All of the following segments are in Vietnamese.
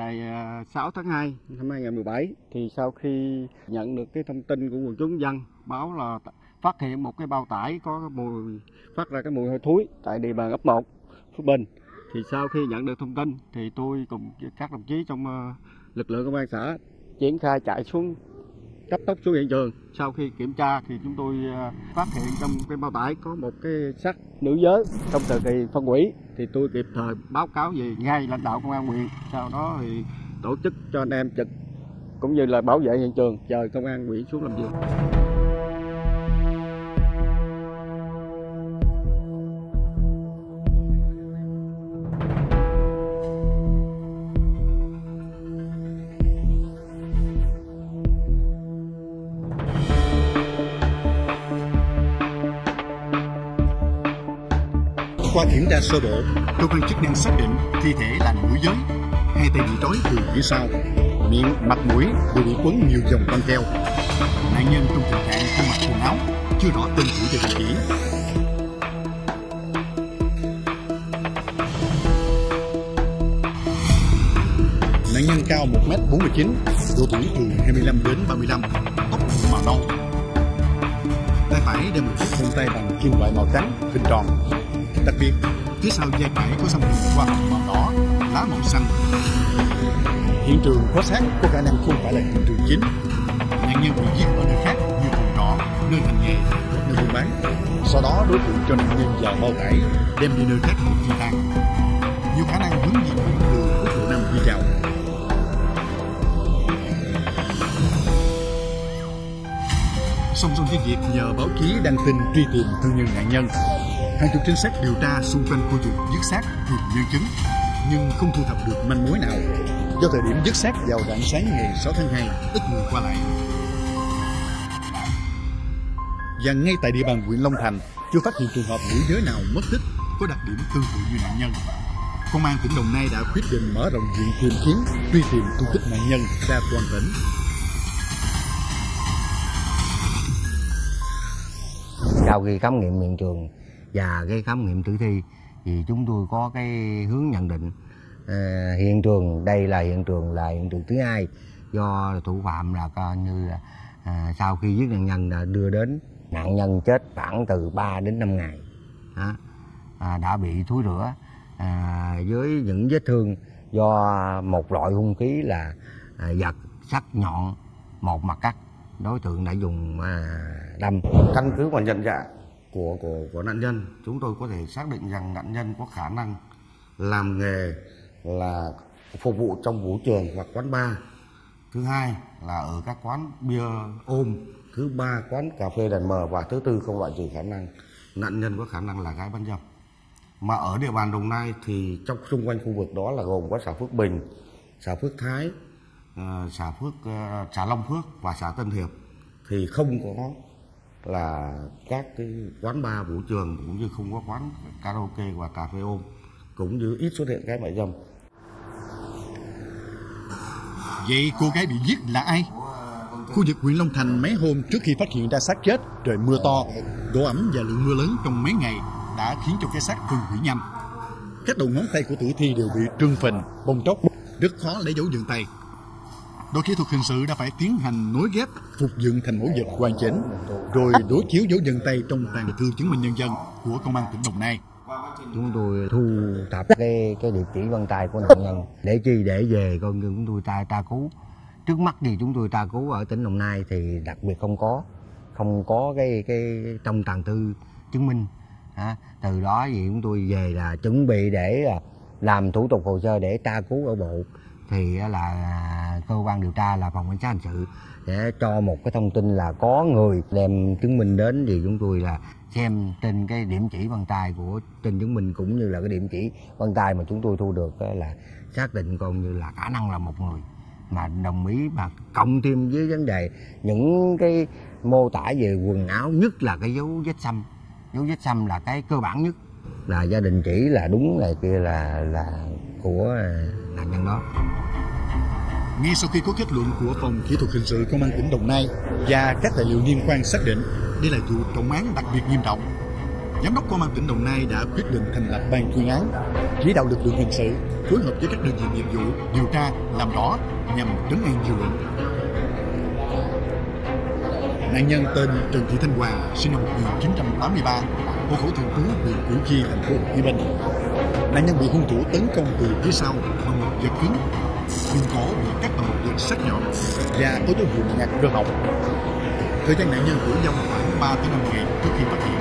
Ngày à, 6 tháng 2 năm 2017 thì sau khi nhận được cái thông tin của quần chúng dân báo là phát hiện một cái bao tải có mùi, phát ra cái mùi hôi thối tại địa bàn ấp 1 Phước Bình. Thì sau khi nhận được thông tin thì tôi cùng các đồng chí trong à, lực lượng công an xã triển khai chạy xuống cấp tốc xuống hiện trường. Sau khi kiểm tra thì chúng tôi ờ, phát hiện trong cái bao tải có một cái xác nữ giới. Trong thời kỳ phân hủy thì tôi kịp thời báo cáo về ngay lãnh đạo công an huyện. Sau đó thì tổ chức cho anh em trực, cũng như là bảo vệ hiện trường, chờ công an huyện xuống làm việc. Kiểm tra sơ bộ, cơ quan chức năng xác định thi thể là nữ giới, hai tay bị trói từ phía sau, miệng, mặt mũi đều bị quấn nhiều vòng băng keo. Nạn nhân trong tình trạng không mặc quần áo, chưa rõ tên tuổi và địa chỉ. Nạn nhân cao 1m49, độ tuổi từ 25 đến 35, tóc màu nâu. Tay phải đeo một chiếc vòng tay bằng kim loại màu trắng, hình tròn, Đặc biệt, phía sau dây cải có xăm hình hoa hồng màu đỏ, lá màu xanh. Hiện trường có xác có khả năng không phải là hiện trường chính. Nạn nhân bị giết ở nơi khác như phòng trọ, nơi hành nghề, nơi buôn bán. Sau đó đối tượng cho nạn nhân vào bao tải, đem đi nơi khác để phi tang. Nhiều khả năng hướng di chuyển từ quốc lộ năm đi chào. Song song với việc nhờ báo chí đăng tin truy tìm thân nhân nạn nhân, hàng chục trinh sát điều tra xung quanh khu vực dứt xác tìm nhân chứng, nhưng không thu thập được manh mối nào. Do thời điểm dứt xác vào rạng sáng ngày 6 tháng 2 ít người qua lại. Và ngay tại địa bàn huyện Long Thành, chưa phát hiện trường hợp nữ giới nào mất tích có đặc điểm tương tự như nạn nhân. Công an tỉnh Đồng Nai đã quyết định mở rộng diện tìm kiếm, truy tìm tung tích nạn nhân ra toàn tỉnh. Sau khi khám nghiệm hiện trường và cái khám nghiệm tử thi thì chúng tôi có cái hướng nhận định. À, hiện trường đây là hiện trường là hiện trường thứ hai do thủ phạm là coi như là à, sau khi giết nạn nhân đã đưa đến nạn nhân chết khoảng từ 3 đến 5 ngày. À, à, đã bị thối rửa à, với những vết thương do một loại hung khí là à, vật sắc nhọn một mặt cắt. Đối tượng đã dùng à, đâm. Căn cứ và nhận dạng của của của nạn nhân. Chúng tôi có thể xác định rằng nạn nhân có khả năng làm nghề là phục vụ trong vũ trường hoặc quán bar. Thứ hai là ở các quán bia ôm. Thứ ba, quán cà phê đèn mờ và thứ tư không loại trừ khả năng nạn nhân có khả năng là gái bán dâm. Mà ở địa bàn đồng nai thì trong xung quanh khu vực đó là gồm có xã phước bình, xã phước thái ờ, xã phước ờ, xã long phước và xã tân hiệp. Thì không có là các cái quán bar vũ trường cũng như không có quán karaoke và cà phê ôm cũng như ít xuất hiện cái mại dâm Vậy cô gái bị giết là ai? Khu vực huyện Long Thành mấy hôm trước khi phát hiện ra xác chết, trời mưa to, độ ẩm và lượng mưa lớn trong mấy ngày đã khiến cho cái xác phân hủy nhanh. Các đầu ngón tay của tử thi đều bị trương phình, bong tróc, rất khó lấy dấu vân tay đội kỹ thuật hình sự đã phải tiến hành nối ghép phục dựng thành mẫu vật hoàn chỉnh rồi đối chiếu dấu vân tay trong tàng thư chứng minh nhân dân của công an tỉnh đồng nai. Chúng tôi thu thập cái cái địa chỉ vân tay của nạn nhân để chi để về con chúng tôi tra tra cứu. Trước mắt thì chúng tôi tra cứu ở tỉnh đồng nai thì đặc biệt không có không có cái cái trong tàng thư chứng minh. À, từ đó thì chúng tôi về là chuẩn bị để làm thủ tục hồ sơ để tra cứu ở bộ thì là cơ quan điều tra là phòng cảnh sát hình sự để cho một cái thông tin là có người đem chứng minh đến thì chúng tôi là xem trên cái điểm chỉ vân tay của, trên chứng minh cũng như là cái điểm chỉ vân tay mà chúng tôi thu được là xác định còn như là khả năng là một người. Mà đồng ý mà cộng thêm với vấn đề những cái mô tả về quần áo nhất là cái dấu vết xăm. Dấu vết xăm là cái cơ bản nhất. Là gia đình chỉ là đúng này kia là là của à, nạn nhân đó ngay sau khi có kết luận của phòng kỹ thuật hình sự công an tỉnh Đồng Nai và các tài liệu liên quan xác định đây là vụ trọng án đặc biệt nghiêm trọng Giám đốc Công an tỉnh Đồng Nai đã quyết định thành lập ban chuyên án, chỉ đạo lực lượng hình sự phối hợp với các đơn vị nghiệp vụ điều tra làm rõ nhằm trấn an dư luận. Nạn nhân tên Trần Thị Thanh Hoàng, sinh năm 1983, hộ khẩu thường trú huyện Củ Chi, thành phố Hồ Chí Minh. Nạn nhân bị hung thủ tấn công từ phía sau bằng một vật cứng, vùng cổ bị cắt bằng một vật sắc nhọn và có dấu hiệu ngạt cơ học. Thời gian nạn nhân tử vong khoảng 3 tới 5 ngày trước khi phát hiện.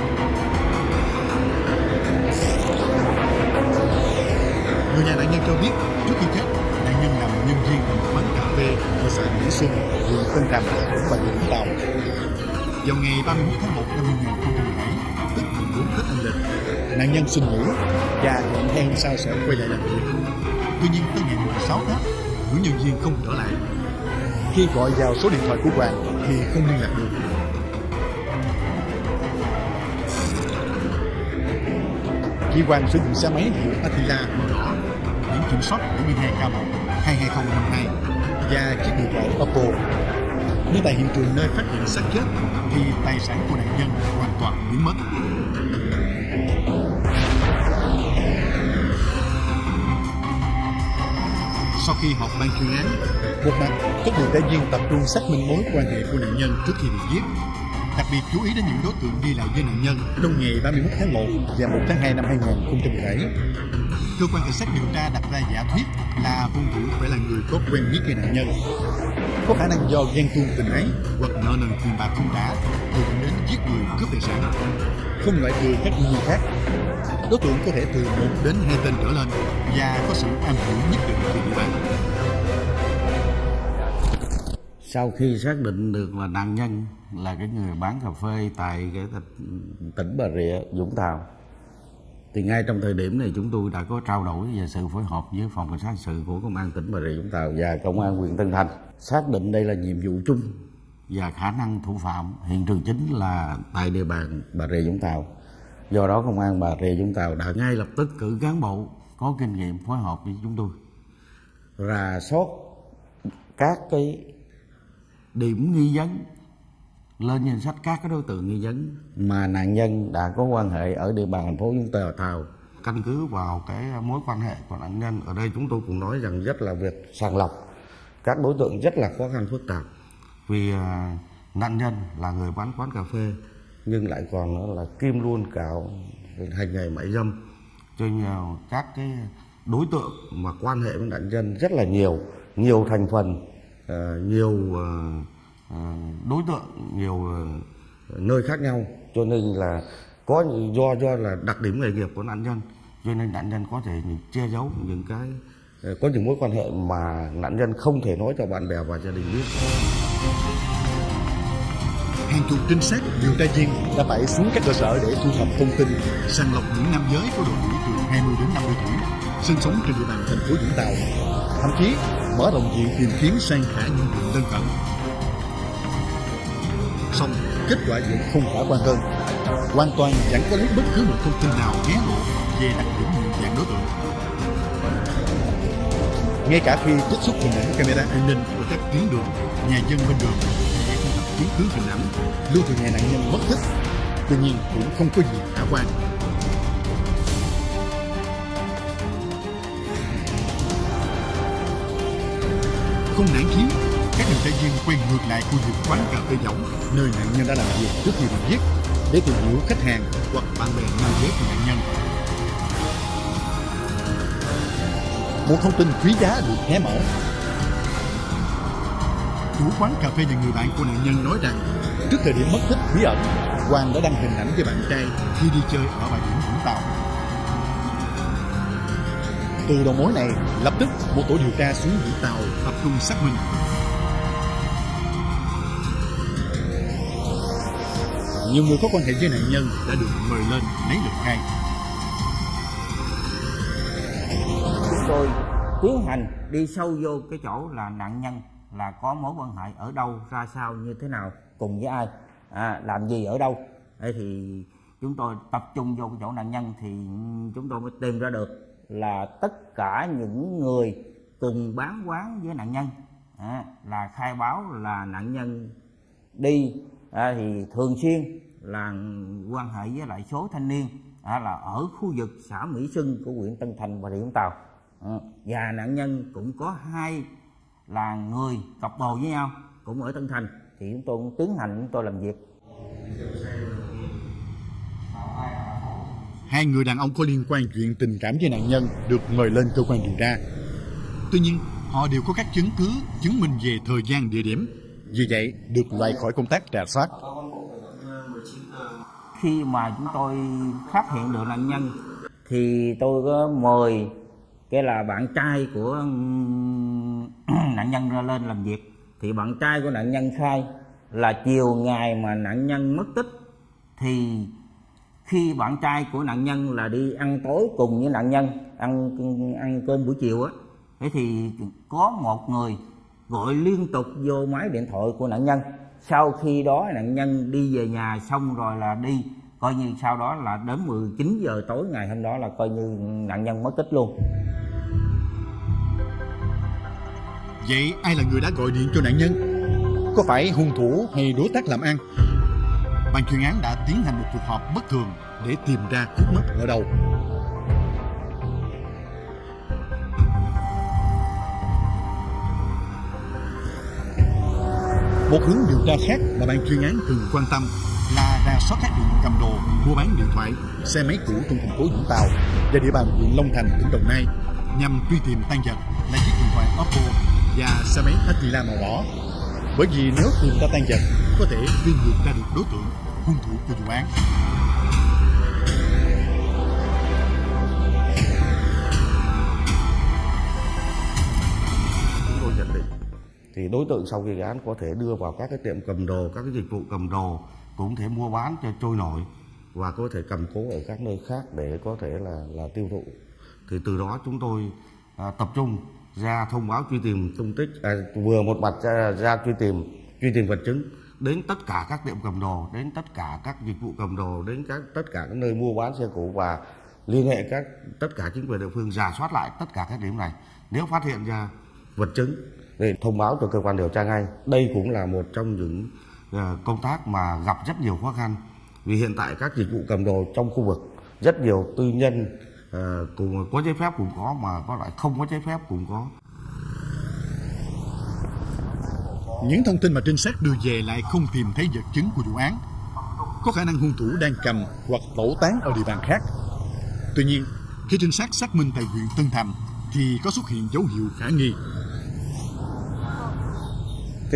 Người nhà nạn nhân cho biết trước khi chết, nạn nhân làm nhân viên ở một quán cà phê ở xã Mỹ Xuân, huyện Tân Tràm, tỉnh Bà Rịa Vũng Tàu. Vào ngày 31 tháng 1 năm 2017, tức mùng 4 Tết âm lịch, nạn nhân xin nghỉ và hẹn hẹn sau sẽ quay lại làm việc. Tuy nhiên tới ngày 16 tháng, nữ nhân viên không trở lại. Khi gọi vào số điện thoại của Hoàng thì không liên lạc được. Khi Hoàng sử dụng xe máy hiệu Attila màu đỏ, biển kiểm soát 72 k 1 22052 và chiếc điện thoại Oppo. Nhưng tại hiện trường nơi phát hiện xác chết thì tài sản của nạn nhân hoàn toàn biến mất. Sau khi họp ban chuyên án, một mặt các điều tra viên tập trung xác minh mối quan hệ của nạn nhân trước khi bị giết. Đặc biệt chú ý đến những đối tượng đi lại với nạn nhân trong ngày 31 tháng 1 và 1 tháng 2 năm 2017. Cơ quan cảnh sát điều tra đặt ra giả thuyết là hung thủ phải là người có quen biết với nạn nhân. Có khả năng do ghen tuông tình ái hoặc nợ nần tiền bạc không trả dẫn đến giết người cướp tài sản. Không loại trừ các nguyên nhân khác. Đối tượng có thể từ một đến hai tên trở lên và có sự am hiểu nhất định về địa bàn. sau khi xác định được là nạn nhân là cái người bán cà phê tại cái tỉnh Bà Rịa, Vũng Tàu, thì ngay trong thời điểm này chúng tôi đã có trao đổi về sự phối hợp với phòng cảnh sát hình sự của công an tỉnh Bà Rịa, Vũng Tàu và công an huyện Tân Thành xác định đây là nhiệm vụ chung và khả năng thủ phạm hiện trường chính là tại địa bàn Bà Rịa, Vũng Tàu do đó công an Bà Rịa Vũng Tàu đã ngay lập tức cử cán bộ có kinh nghiệm phối hợp với chúng tôi rà soát các cái điểm nghi vấn lên danh sách các cái đối tượng nghi vấn mà nạn nhân đã có quan hệ ở địa bàn thành phố Vũng Tàu Tàu căn cứ vào cái mối quan hệ của nạn nhân. Ở đây chúng tôi cũng nói rằng rất là việc sàng lọc, các đối tượng rất là khó khăn phức tạp vì à, nạn nhân là người bán quán cà phê nhưng lại còn là kim luôn cào hành nghề mại dâm cho nên các cái đối tượng mà quan hệ với nạn nhân rất là nhiều nhiều thành phần ờ, nhiều ờ, ờ, đối tượng, nhiều nơi khác nhau. Cho nên là có do do là đặc điểm nghề nghiệp của nạn nhân, cho nên nạn nhân có thể che giấu những cái có những mối quan hệ mà nạn nhân không thể nói cho bạn bè và gia đình biết. Hàng chục trinh sát điều tra viên đã phải xuống các cơ sở để thu thập thông tin, sàng lọc những nam giới có độ tuổi từ 20 đến 50 tuổi, sinh sống trên địa bàn thành phố Vũng Tàu. Thậm chí mở rộng diện tìm kiếm sang cả những vùng lân cận. Song kết quả vẫn không khả quan hơn. Hoàn toàn chẳng có lấy bất cứ một thông tin nào hé lộ về đặc điểm nhận dạng đối tượng. Ngay cả khi trích xuất hình ảnh camera an ninh của các tuyến đường, nhà dân bên đường chứng cứ hình ảnh, lưu thường ngày nạn nhân mất tích, tuy nhiên cũng không có gì khả quan. Không nản chí, các điều tra viên quay ngược lại khu vực quán cà phê võng nơi nạn nhân đã làm việc trước khi bị giết để tìm hiểu khách hàng hoặc bạn bè nam giới của nạn nhân. Một thông tin quý giá được hé mở. Chủ quán cà phê và người bạn của nạn nhân nói rằng trước thời điểm mất tích bí ẩn, Hoàng đã đăng hình ảnh với bạn trai khi đi chơi ở bãi biển Vũng Tàu. Từ đầu mối này, lập tức một tổ điều tra xuống Vũng Tàu tập trung xác minh. Nhiều người có quan hệ với nạn nhân đã được mời lên lấy lời khai. chúng tôi tiến hành đi sâu vô cái chỗ là nạn nhân là có mối quan hệ ở đâu ra sao như thế nào cùng với ai à, làm gì ở đâu. Thế thì chúng tôi tập trung vô cái chỗ nạn nhân thì chúng tôi mới tìm ra được là tất cả những người cùng bán quán với nạn nhân à, là khai báo là nạn nhân đi à, thì thường xuyên là quan hệ với lại số thanh niên à, là ở khu vực xã Mỹ Xuân của huyện Tân Thành và Rịa Vũng Tàu. À, và nạn nhân cũng có hai là người cặp bồ với nhau cũng ở Tân Thành thì chúng tôi cũng tiến hành chúng tôi làm việc Hai người đàn ông có liên quan chuyện tình cảm với nạn nhân được mời lên cơ quan điều tra. Tuy nhiên, họ đều có các chứng cứ chứng minh về thời gian địa điểm. Vì vậy, được loại khỏi công tác rà soát. khi mà chúng tôi phát hiện được nạn nhân thì tôi có mời cái là bạn trai của um, nạn nhân ra lên làm việc. Thì bạn trai của nạn nhân khai là chiều ngày mà nạn nhân mất tích, thì khi bạn trai của nạn nhân là đi ăn tối cùng với nạn nhân, ăn ăn cơm buổi chiều á, thế thì có một người gọi liên tục vô máy điện thoại của nạn nhân. Sau khi đó nạn nhân đi về nhà xong rồi là đi coi như sau đó là đến 19 giờ tối ngày hôm đó là coi như nạn nhân mất tích luôn Vậy ai là người đã gọi điện cho nạn nhân? Có phải hung thủ hay đối tác làm ăn? Ban chuyên án đã tiến hành một cuộc họp bất thường để tìm ra khúc mắc ở đâu. Một hướng điều tra khác mà ban chuyên án thường quan tâm là soát các đường cầm đồ, mua bán điện thoại, xe máy cũ trong thành phố Vũng Tàu và địa bàn huyện Long Thành, tỉnh Đồng Nai nhằm truy tìm tan vật là chiếc điện thoại Oppo và xe máy Attila màu đỏ. Bởi vì nếu tìm ra tan vật, có thể truy ngược ra được đối tượng hung thủ của vụ án. tôi nhận định thì đối tượng sau khi gây án có thể đưa vào các cái tiệm cầm đồ các cái dịch vụ cầm đồ cũng thể mua bán cho trôi nổi. Và có thể cầm cố ở các nơi khác để có thể là là tiêu thụ. Thì từ đó chúng tôi à, tập trung ra thông báo truy tìm tung tích à, vừa một mặt ra, ra truy tìm truy tìm vật chứng đến tất cả các tiệm cầm đồ đến tất cả các dịch vụ cầm đồ đến các tất cả các nơi mua bán xe cũ và liên hệ các tất cả chính quyền địa phương giả soát lại tất cả các điểm này. Nếu phát hiện ra vật chứng thì thông báo cho cơ quan điều tra ngay. Đây cũng là một trong những Ờ, công tác mà gặp rất nhiều khó khăn vì hiện tại các dịch vụ cầm đồ trong khu vực rất nhiều tư nhân ờ, cùng có giấy phép cũng có mà có loại không có giấy phép cũng có Những thông tin mà trinh sát đưa về lại không tìm thấy vật chứng của vụ án. Có khả năng hung thủ đang cầm hoặc tẩu tán ở địa bàn khác. Tuy nhiên, khi trinh sát xác minh tại huyện Tân Thành thì có xuất hiện dấu hiệu khả nghi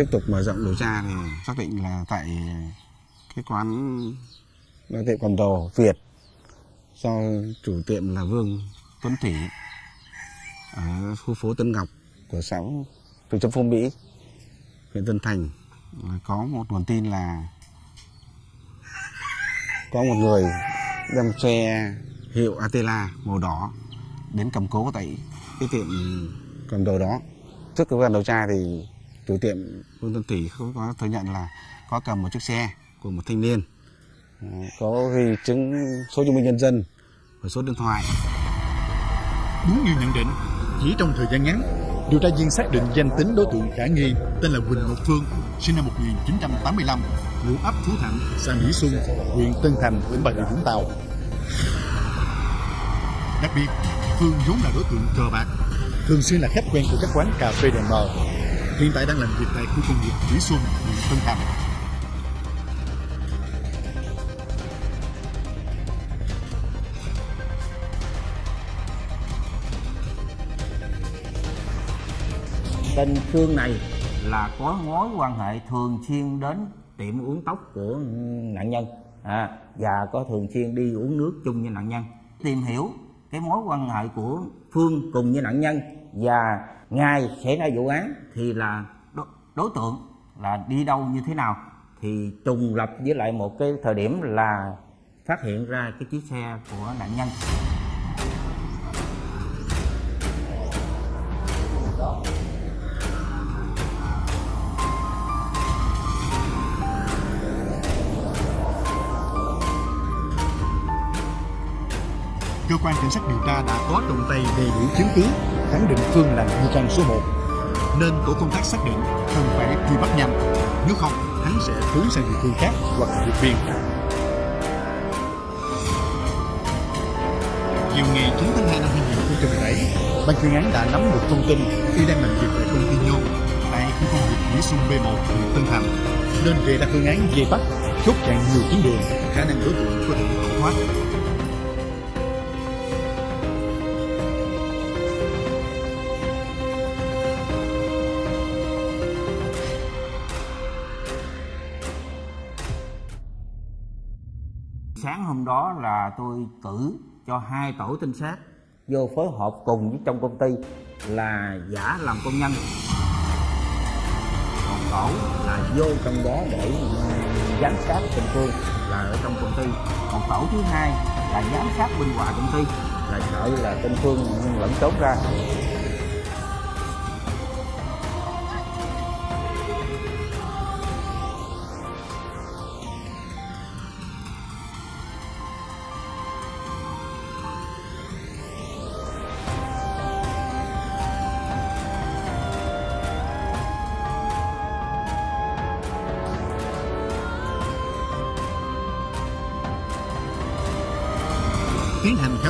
tiếp tục mở rộng điều tra thì xác định là tại cái quán, là tiệm cầm đồ Việt, do chủ tiệm là Vương Tuấn Thủy, ở khu phố Tân Ngọc của xã thị trấn Phong, Mỹ, huyện Tân Thành. Có một nguồn tin là có một người đem xe hiệu Atela màu đỏ đến cầm cố tại cái tiệm cầm đồ đó. Trước cơ quan điều tra thì chủ tiệm Vương Tân Thủy không có thừa nhận là có cầm một chiếc xe của một thanh niên à, có ghi chứng số chứng minh nhân dân và số điện thoại Đúng như nhận định, chỉ trong thời gian ngắn, điều tra viên xác định danh tính đối tượng khả nghi tên là Quỳnh Ngọc Phương, sinh năm 1985, ngụ ấp Phú Thạnh, xã Mỹ Xuân, huyện Tân Thành, tỉnh Bà Rịa Vũng Tàu. Đặc biệt, Phương vốn là đối tượng cờ bạc, thường xuyên là khách quen của các quán cà phê đèn mờ. Hiện tại đang làm việc tại khu công nghiệp Mỹ Xuân, huyện Tân Thành. tên Phương này là có mối quan hệ thường xuyên đến tiệm uống tóc của nạn nhân à, và có thường xuyên đi uống nước chung với nạn nhân tìm hiểu cái mối quan hệ của Phương cùng với nạn nhân và ngày xảy ra vụ án thì là đối, tượng là đi đâu như thế nào thì trùng lập với lại một cái thời điểm là phát hiện ra cái chiếc xe của nạn nhân. Cơ quan cảnh sát điều tra đã có trong tay đầy đủ chứng cứ khẳng định Phương là nghi can số 1 nên tổ công tác xác định cần phải truy bắt nhanh nếu không, hắn sẽ hướng sang địa phương khác hoặc vượt biên. Chiều ngày 9 tháng 2 năm 2017 ban chuyên án đã nắm được thông tin khi đang làm việc tại công ty nhôm, tại khu công nghiệp Mỹ Xuân B1 huyện Tân Thành. Nên về đặt phương án về bắt chốt chặn nhiều tuyến đường, khả năng đối tượng có thể tẩu thoát. Đó là tôi cử cho hai tổ trinh sát vô phối hợp cùng với trong công ty là giả làm công nhân. Còn tổ là vô trong đó để giám sát tình phương là ở trong công ty. Còn tổ thứ hai là giám sát bên ngoài công ty, là sợ là tên phương lẫn trốn ra.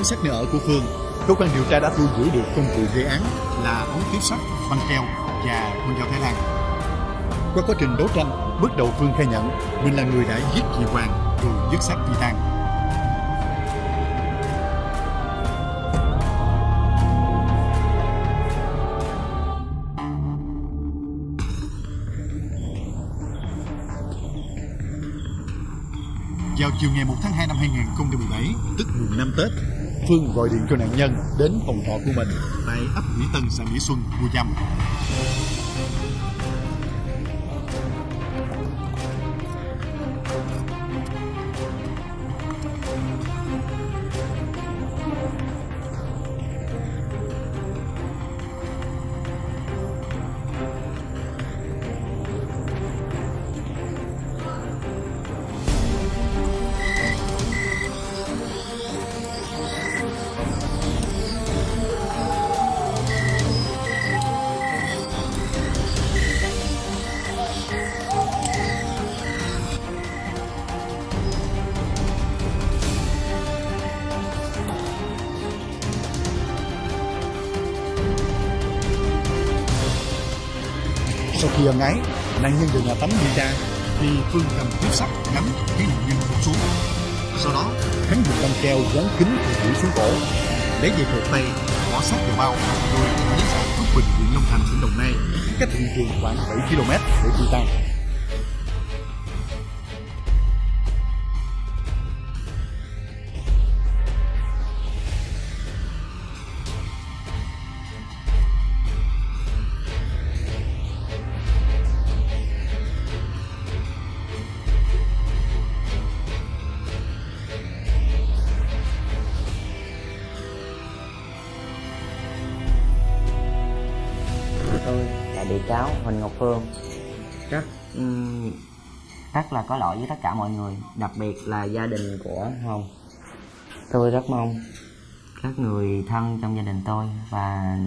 Khám xét nơi ở của Phương, cơ quan điều tra đã thu giữ được công cụ gây án là ống tiếp sắt, băng keo và con dao Thái Lan. Qua quá trình đấu tranh, bước đầu Phương khai nhận mình là người đã giết chị Hoàng rồi dứt xác phi tang. Vào chiều ngày 1 tháng 2 năm 2017, tức mùng 5 Tết, Phương gọi điện cho nạn nhân đến phòng trọ của mình tại ấp Mỹ Tân, xã Mỹ Xuân, Bùi Chăm. Sang Bình huyện Long Thành tỉnh Đồng Nai, cách hiện trường khoảng 7 km để phi tang. Rất là có lỗi với tất cả mọi người. Đặc biệt là gia đình của Hồng. Tôi rất mong các người thân trong gia đình tôi và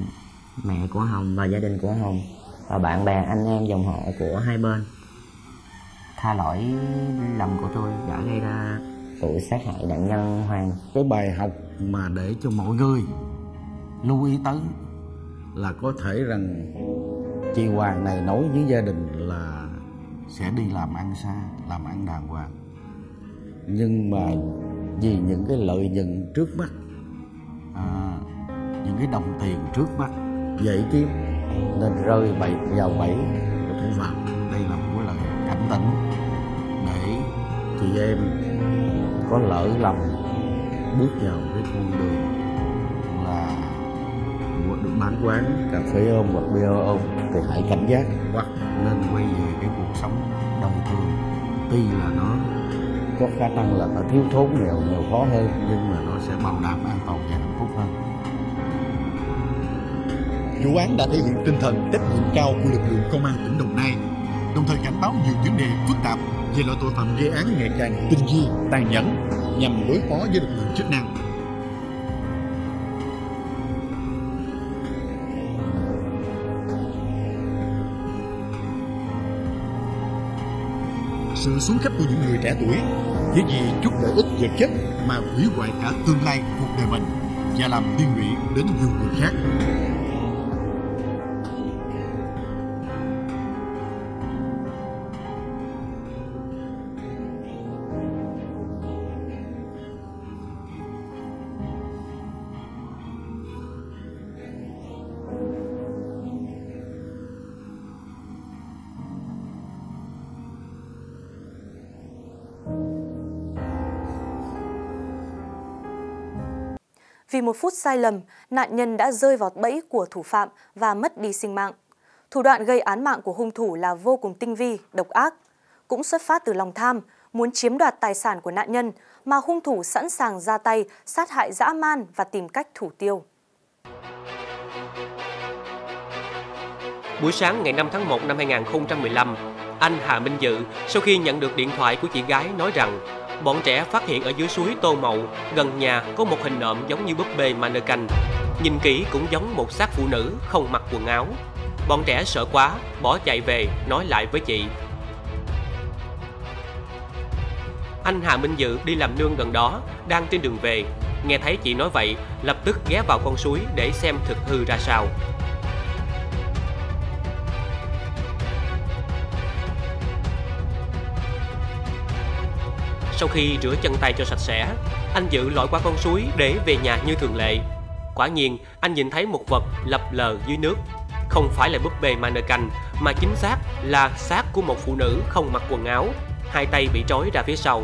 mẹ của Hồng và gia đình của Hồng và bạn bè anh em dòng họ của hai bên tha lỗi lầm của tôi đã gây ra vụ sát hại nạn nhân Hoàng. Cái bài học mà để cho mọi người lưu ý tới là có thể rằng chị Hoàng này nói với gia đình là sẽ đi làm ăn xa, làm ăn đàng hoàng. Nhưng mà vì những cái lợi nhuận trước mắt, à, những cái đồng tiền trước mắt dễ kiếm nên rơi bậy vào bẫy của thủ phạm. Đây là một cái lời cảnh tỉnh để chị em có lỡ lầm bước vào cái con đường là bán quán cà phê ôm hoặc bia ôm thì hãy cảnh giác hoặc nên quay về cái cuộc sống tuy là nó có khả năng là nó thiếu thốn nghèo nghèo khó hơn nhưng mà nó sẽ bảo đảm an toàn và hạnh phúc hơn Vụ án đã thể hiện tinh thần trách nhiệm cao của lực lượng công an tỉnh Đồng Nai, đồng thời cảnh báo nhiều vấn đề phức tạp về loại tội phạm gây án ngày càng tinh vi, tàn nhẫn nhằm đối phó với lực lượng chức năng. Sự xuống cấp của những người trẻ tuổi chỉ vì chút lợi ích vật chất mà hủy hoại cả tương lai cuộc đời mình và làm liên lụy đến nhiều người khác. Một phút sai lầm, nạn nhân đã rơi vào bẫy của thủ phạm và mất đi sinh mạng. Thủ đoạn gây án mạng của hung thủ là vô cùng tinh vi, độc ác. Cũng xuất phát từ lòng tham, muốn chiếm đoạt tài sản của nạn nhân mà hung thủ sẵn sàng ra tay, sát hại dã man và tìm cách thủ tiêu. Buổi sáng ngày 5 tháng 1 năm 2015, anh Hà Minh Dự sau khi nhận được điện thoại của chị gái nói rằng bọn trẻ phát hiện ở dưới suối Tô Mậu gần nhà có một hình nộm giống như búp bê mannequin. Nhìn kỹ cũng giống một xác phụ nữ không mặc quần áo. Bọn trẻ sợ quá, bỏ chạy về nói lại với chị. Anh Hà Minh Dự đi làm nương gần đó, đang trên đường về. Nghe thấy chị nói vậy, lập tức ghé vào con suối để xem thực hư ra sao. Sau khi rửa chân tay cho sạch sẽ, anh Dự lội qua con suối để về nhà như thường lệ. Quả nhiên, anh nhìn thấy một vật lập lờ dưới nước. Không phải là búp bê mannequin, mà chính xác là xác của một phụ nữ không mặc quần áo, hai tay bị trói ra phía sau.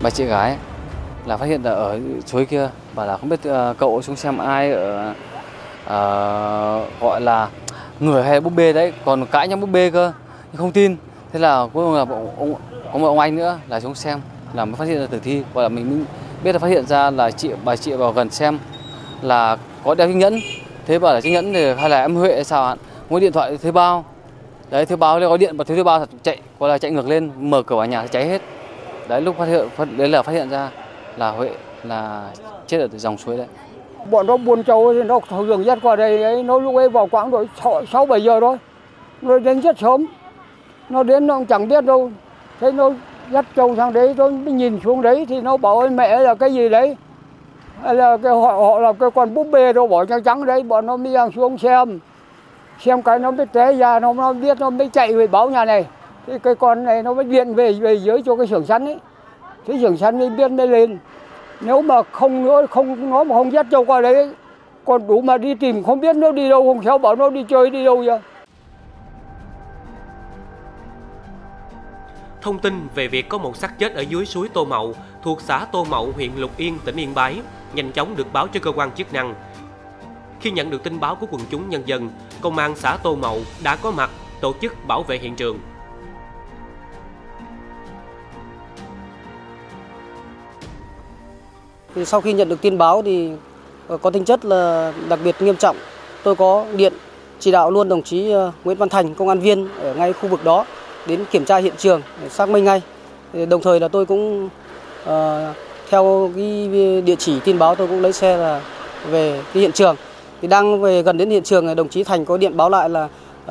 Bà chị gái là phát hiện là ở suối kia và là không biết ờ, cậu xuống xem ai ở uh, gọi là người hay búp bê đấy còn cãi nhau búp bê cơ nhưng không tin. Thế là cuối cùng là ông, có một ông anh nữa là xuống xem là mới phát hiện ra tử thi. Và là mình biết là phát hiện ra là chị bà chị vào gần xem là có đeo chiếc nhẫn. Thế bảo là chiếc nhẫn thì hay là em huệ hay sao ạ mua điện thoại thuê bao. Đấy thuê bao có điện và thuê bao thật chạy gọi là chạy ngược lên mở cửa vào nhà cháy hết. Đấy lúc phát hiện đấy là phát hiện ra là huệ là chết ở dòng suối đấy bọn nó buôn trâu thì nó thường dắt qua đây ấy nó lúc ấy vào quãng rồi sáu bảy giờ thôi. Nó đến rất sớm. Nó đến nó chẳng biết đâu. Thế nó dắt trâu sang đấy tôi nhìn xuống đấy thì nó bảo ơi mẹ là cái gì đấy? Hay là cái họ, họ là cái con búp bê đâu bỏ trắng trắng đấy. Bọn nó mới đang xuống xem. Xem cái nó mới té ra nó nó biết nó mới chạy về báo nhà này. Thì cái con này nó mới điện về về dưới cho cái xưởng sắn ấy. Cái xưởng sắn mới biết mới lên nếu mà không nữa không nó mà không dắt trâu qua đấy còn đủ mà đi tìm không biết nó đi đâu không sao bảo nó đi chơi đi đâu vậy Thông tin về việc có một xác chết ở dưới suối Tô Mậu thuộc xã Tô Mậu, huyện Lục Yên, tỉnh Yên Bái nhanh chóng được báo cho cơ quan chức năng. Khi nhận được tin báo của quần chúng nhân dân, công an xã Tô Mậu đã có mặt tổ chức bảo vệ hiện trường. Thì sau khi nhận được tin báo thì ờ, có tính chất là đặc biệt nghiêm trọng. Tôi có điện chỉ đạo luôn đồng chí ờ, Nguyễn Văn Thành, công an viên ở ngay khu vực đó đến kiểm tra hiện trường để xác minh ngay. Đồng thời là tôi cũng uh, theo cái địa chỉ tin báo tôi cũng lấy xe là về cái hiện trường. Thì đang về gần đến hiện trường đồng chí Thành có điện báo lại là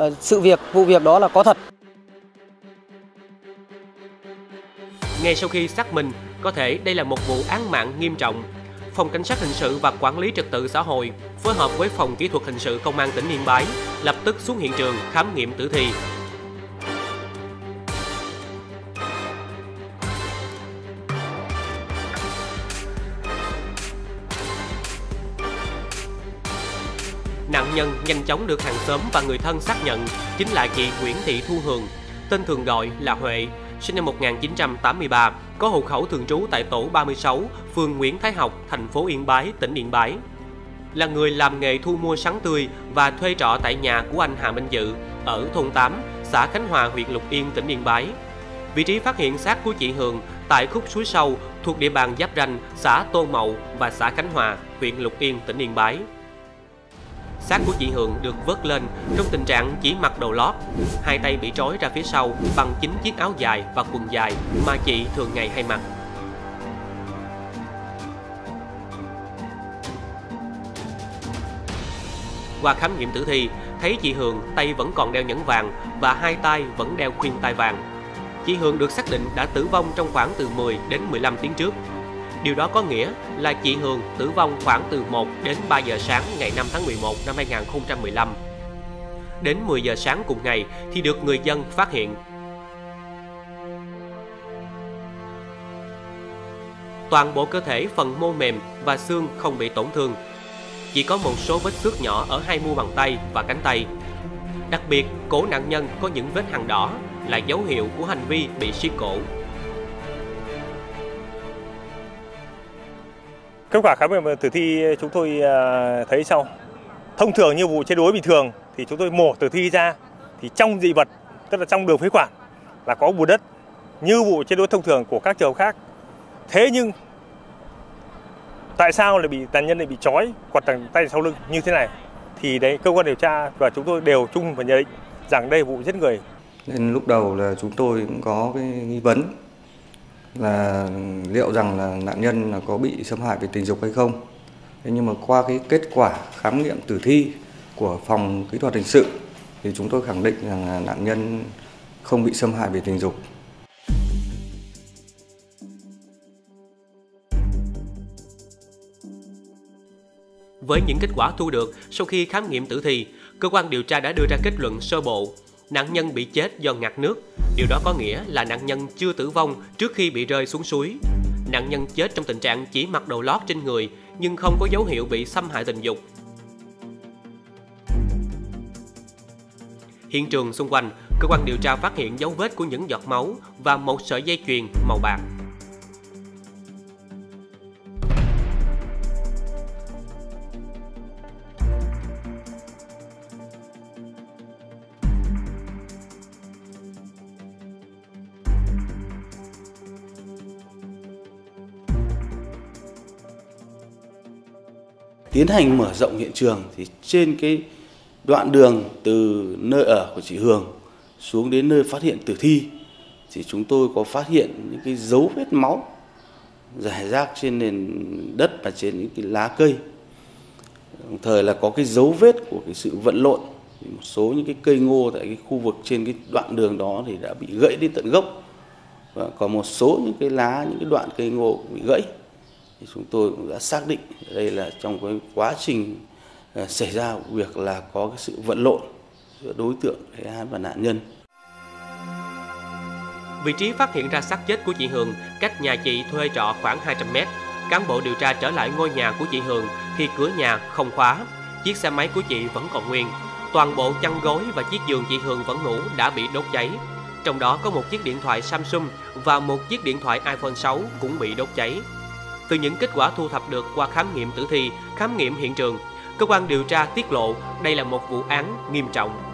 uh, sự việc vụ việc đó là có thật. Ngay sau khi xác minh, có thể đây là một vụ án mạng nghiêm trọng. Phòng Cảnh sát Hình sự và Quản lý Trật tự xã hội phối hợp với Phòng Kỹ thuật Hình sự Công an tỉnh Yên Bái lập tức xuống hiện trường khám nghiệm tử thi. Nạn nhân nhanh chóng được hàng xóm và người thân xác nhận chính là chị Nguyễn Thị Thu Hường, tên thường gọi là Huệ, sinh năm 1983, có hộ khẩu thường trú tại tổ 36, phường Nguyễn Thái Học, thành phố Yên Bái, tỉnh Yên Bái. Là người làm nghề thu mua sắn tươi và thuê trọ tại nhà của anh Hà Minh Dự ở thôn 8, xã Khánh Hòa, huyện Lục Yên, tỉnh Yên Bái. Vị trí phát hiện xác của chị Hường tại khúc suối sâu thuộc địa bàn giáp ranh xã Tô Mậu và xã Khánh Hòa, huyện Lục Yên, tỉnh Yên Bái. Xác của chị Hường được vớt lên trong tình trạng chỉ mặc đồ lót, hai tay bị trói ra phía sau bằng chính chiếc áo dài và quần dài mà chị thường ngày hay mặc. Qua khám nghiệm tử thi, thấy chị Hường tay vẫn còn đeo nhẫn vàng và hai tay vẫn đeo khuyên tai vàng. chị Hường được xác định đã tử vong trong khoảng từ 10 đến 15 tiếng trước. Điều đó có nghĩa là chị Hường tử vong khoảng từ 1 đến 3 giờ sáng ngày 5 tháng 11 năm 2015. Đến 10 giờ sáng cùng ngày thì được người dân phát hiện. Toàn bộ cơ thể phần mô mềm và xương không bị tổn thương. Chỉ có một số vết xước nhỏ ở hai mu bàn tay và cánh tay. Đặc biệt, cổ nạn nhân có những vết hằn đỏ là dấu hiệu của hành vi bị siết cổ. Kết quả khám nghiệm ờ, tử thi chúng tôi ờ, thấy sau. Thông thường như vụ chết đuối bình thường thì chúng tôi mổ tử thi ra thì trong dị vật, tức là trong đường phế quản là có bùn đất như vụ chết đuối thông thường của các trường khác. Thế nhưng tại sao lại bị, nạn nhân lại bị trói quạt tay sau lưng như thế này? Thì đấy, cơ quan điều tra và chúng tôi đều chung và nhận định rằng đây vụ giết người. Nên lúc đầu là chúng tôi cũng có cái nghi vấn là liệu rằng là nạn nhân là có bị xâm hại về tình dục hay không. Thế nhưng mà qua cái kết quả khám nghiệm tử thi của phòng kỹ thuật hình sự thì chúng tôi khẳng định rằng là nạn nhân không bị xâm hại về tình dục. Với những kết quả thu được sau khi khám nghiệm tử thi, cơ quan điều tra đã đưa ra kết luận sơ bộ nạn nhân bị chết do ngạt nước. Điều đó có nghĩa là nạn nhân chưa tử vong trước khi bị rơi xuống suối. Nạn nhân chết trong tình trạng chỉ mặc đồ lót trên người nhưng không có dấu hiệu bị xâm hại tình dục. Hiện trường xung quanh, cơ quan điều tra phát hiện dấu vết của những giọt máu và một sợi dây chuyền màu bạc. Tiến hành mở rộng hiện trường thì trên cái đoạn đường từ nơi ở của chị Hường xuống đến nơi phát hiện tử thi thì chúng tôi có phát hiện những cái dấu vết máu rải rác trên nền đất và trên những cái lá cây. Đồng thời là có cái dấu vết của cái sự vận lộn. Một số những cái cây ngô tại cái khu vực trên cái đoạn đường đó thì đã bị gãy đến tận gốc. Và còn một số những cái lá, những cái đoạn cây ngô bị gãy thì chúng tôi cũng đã xác định đây là trong cái quá trình ờ, xảy ra việc là có cái sự vận lộn giữa đối tượng gây án và nạn nhân. Vị trí phát hiện ra xác chết của chị Hường, cách nhà chị thuê trọ khoảng 200 mét. Cán bộ điều tra trở lại ngôi nhà của chị Hường thì cửa nhà không khóa. Chiếc xe máy của chị vẫn còn nguyên. Toàn bộ chăn gối và chiếc giường chị Hường vẫn ngủ đã bị đốt cháy. Trong đó có một chiếc điện thoại Samsung và một chiếc điện thoại iPhone 6 cũng bị đốt cháy. Từ những kết quả thu thập được qua khám nghiệm tử thi, khám nghiệm hiện trường, cơ quan điều tra tiết lộ đây là một vụ án nghiêm trọng.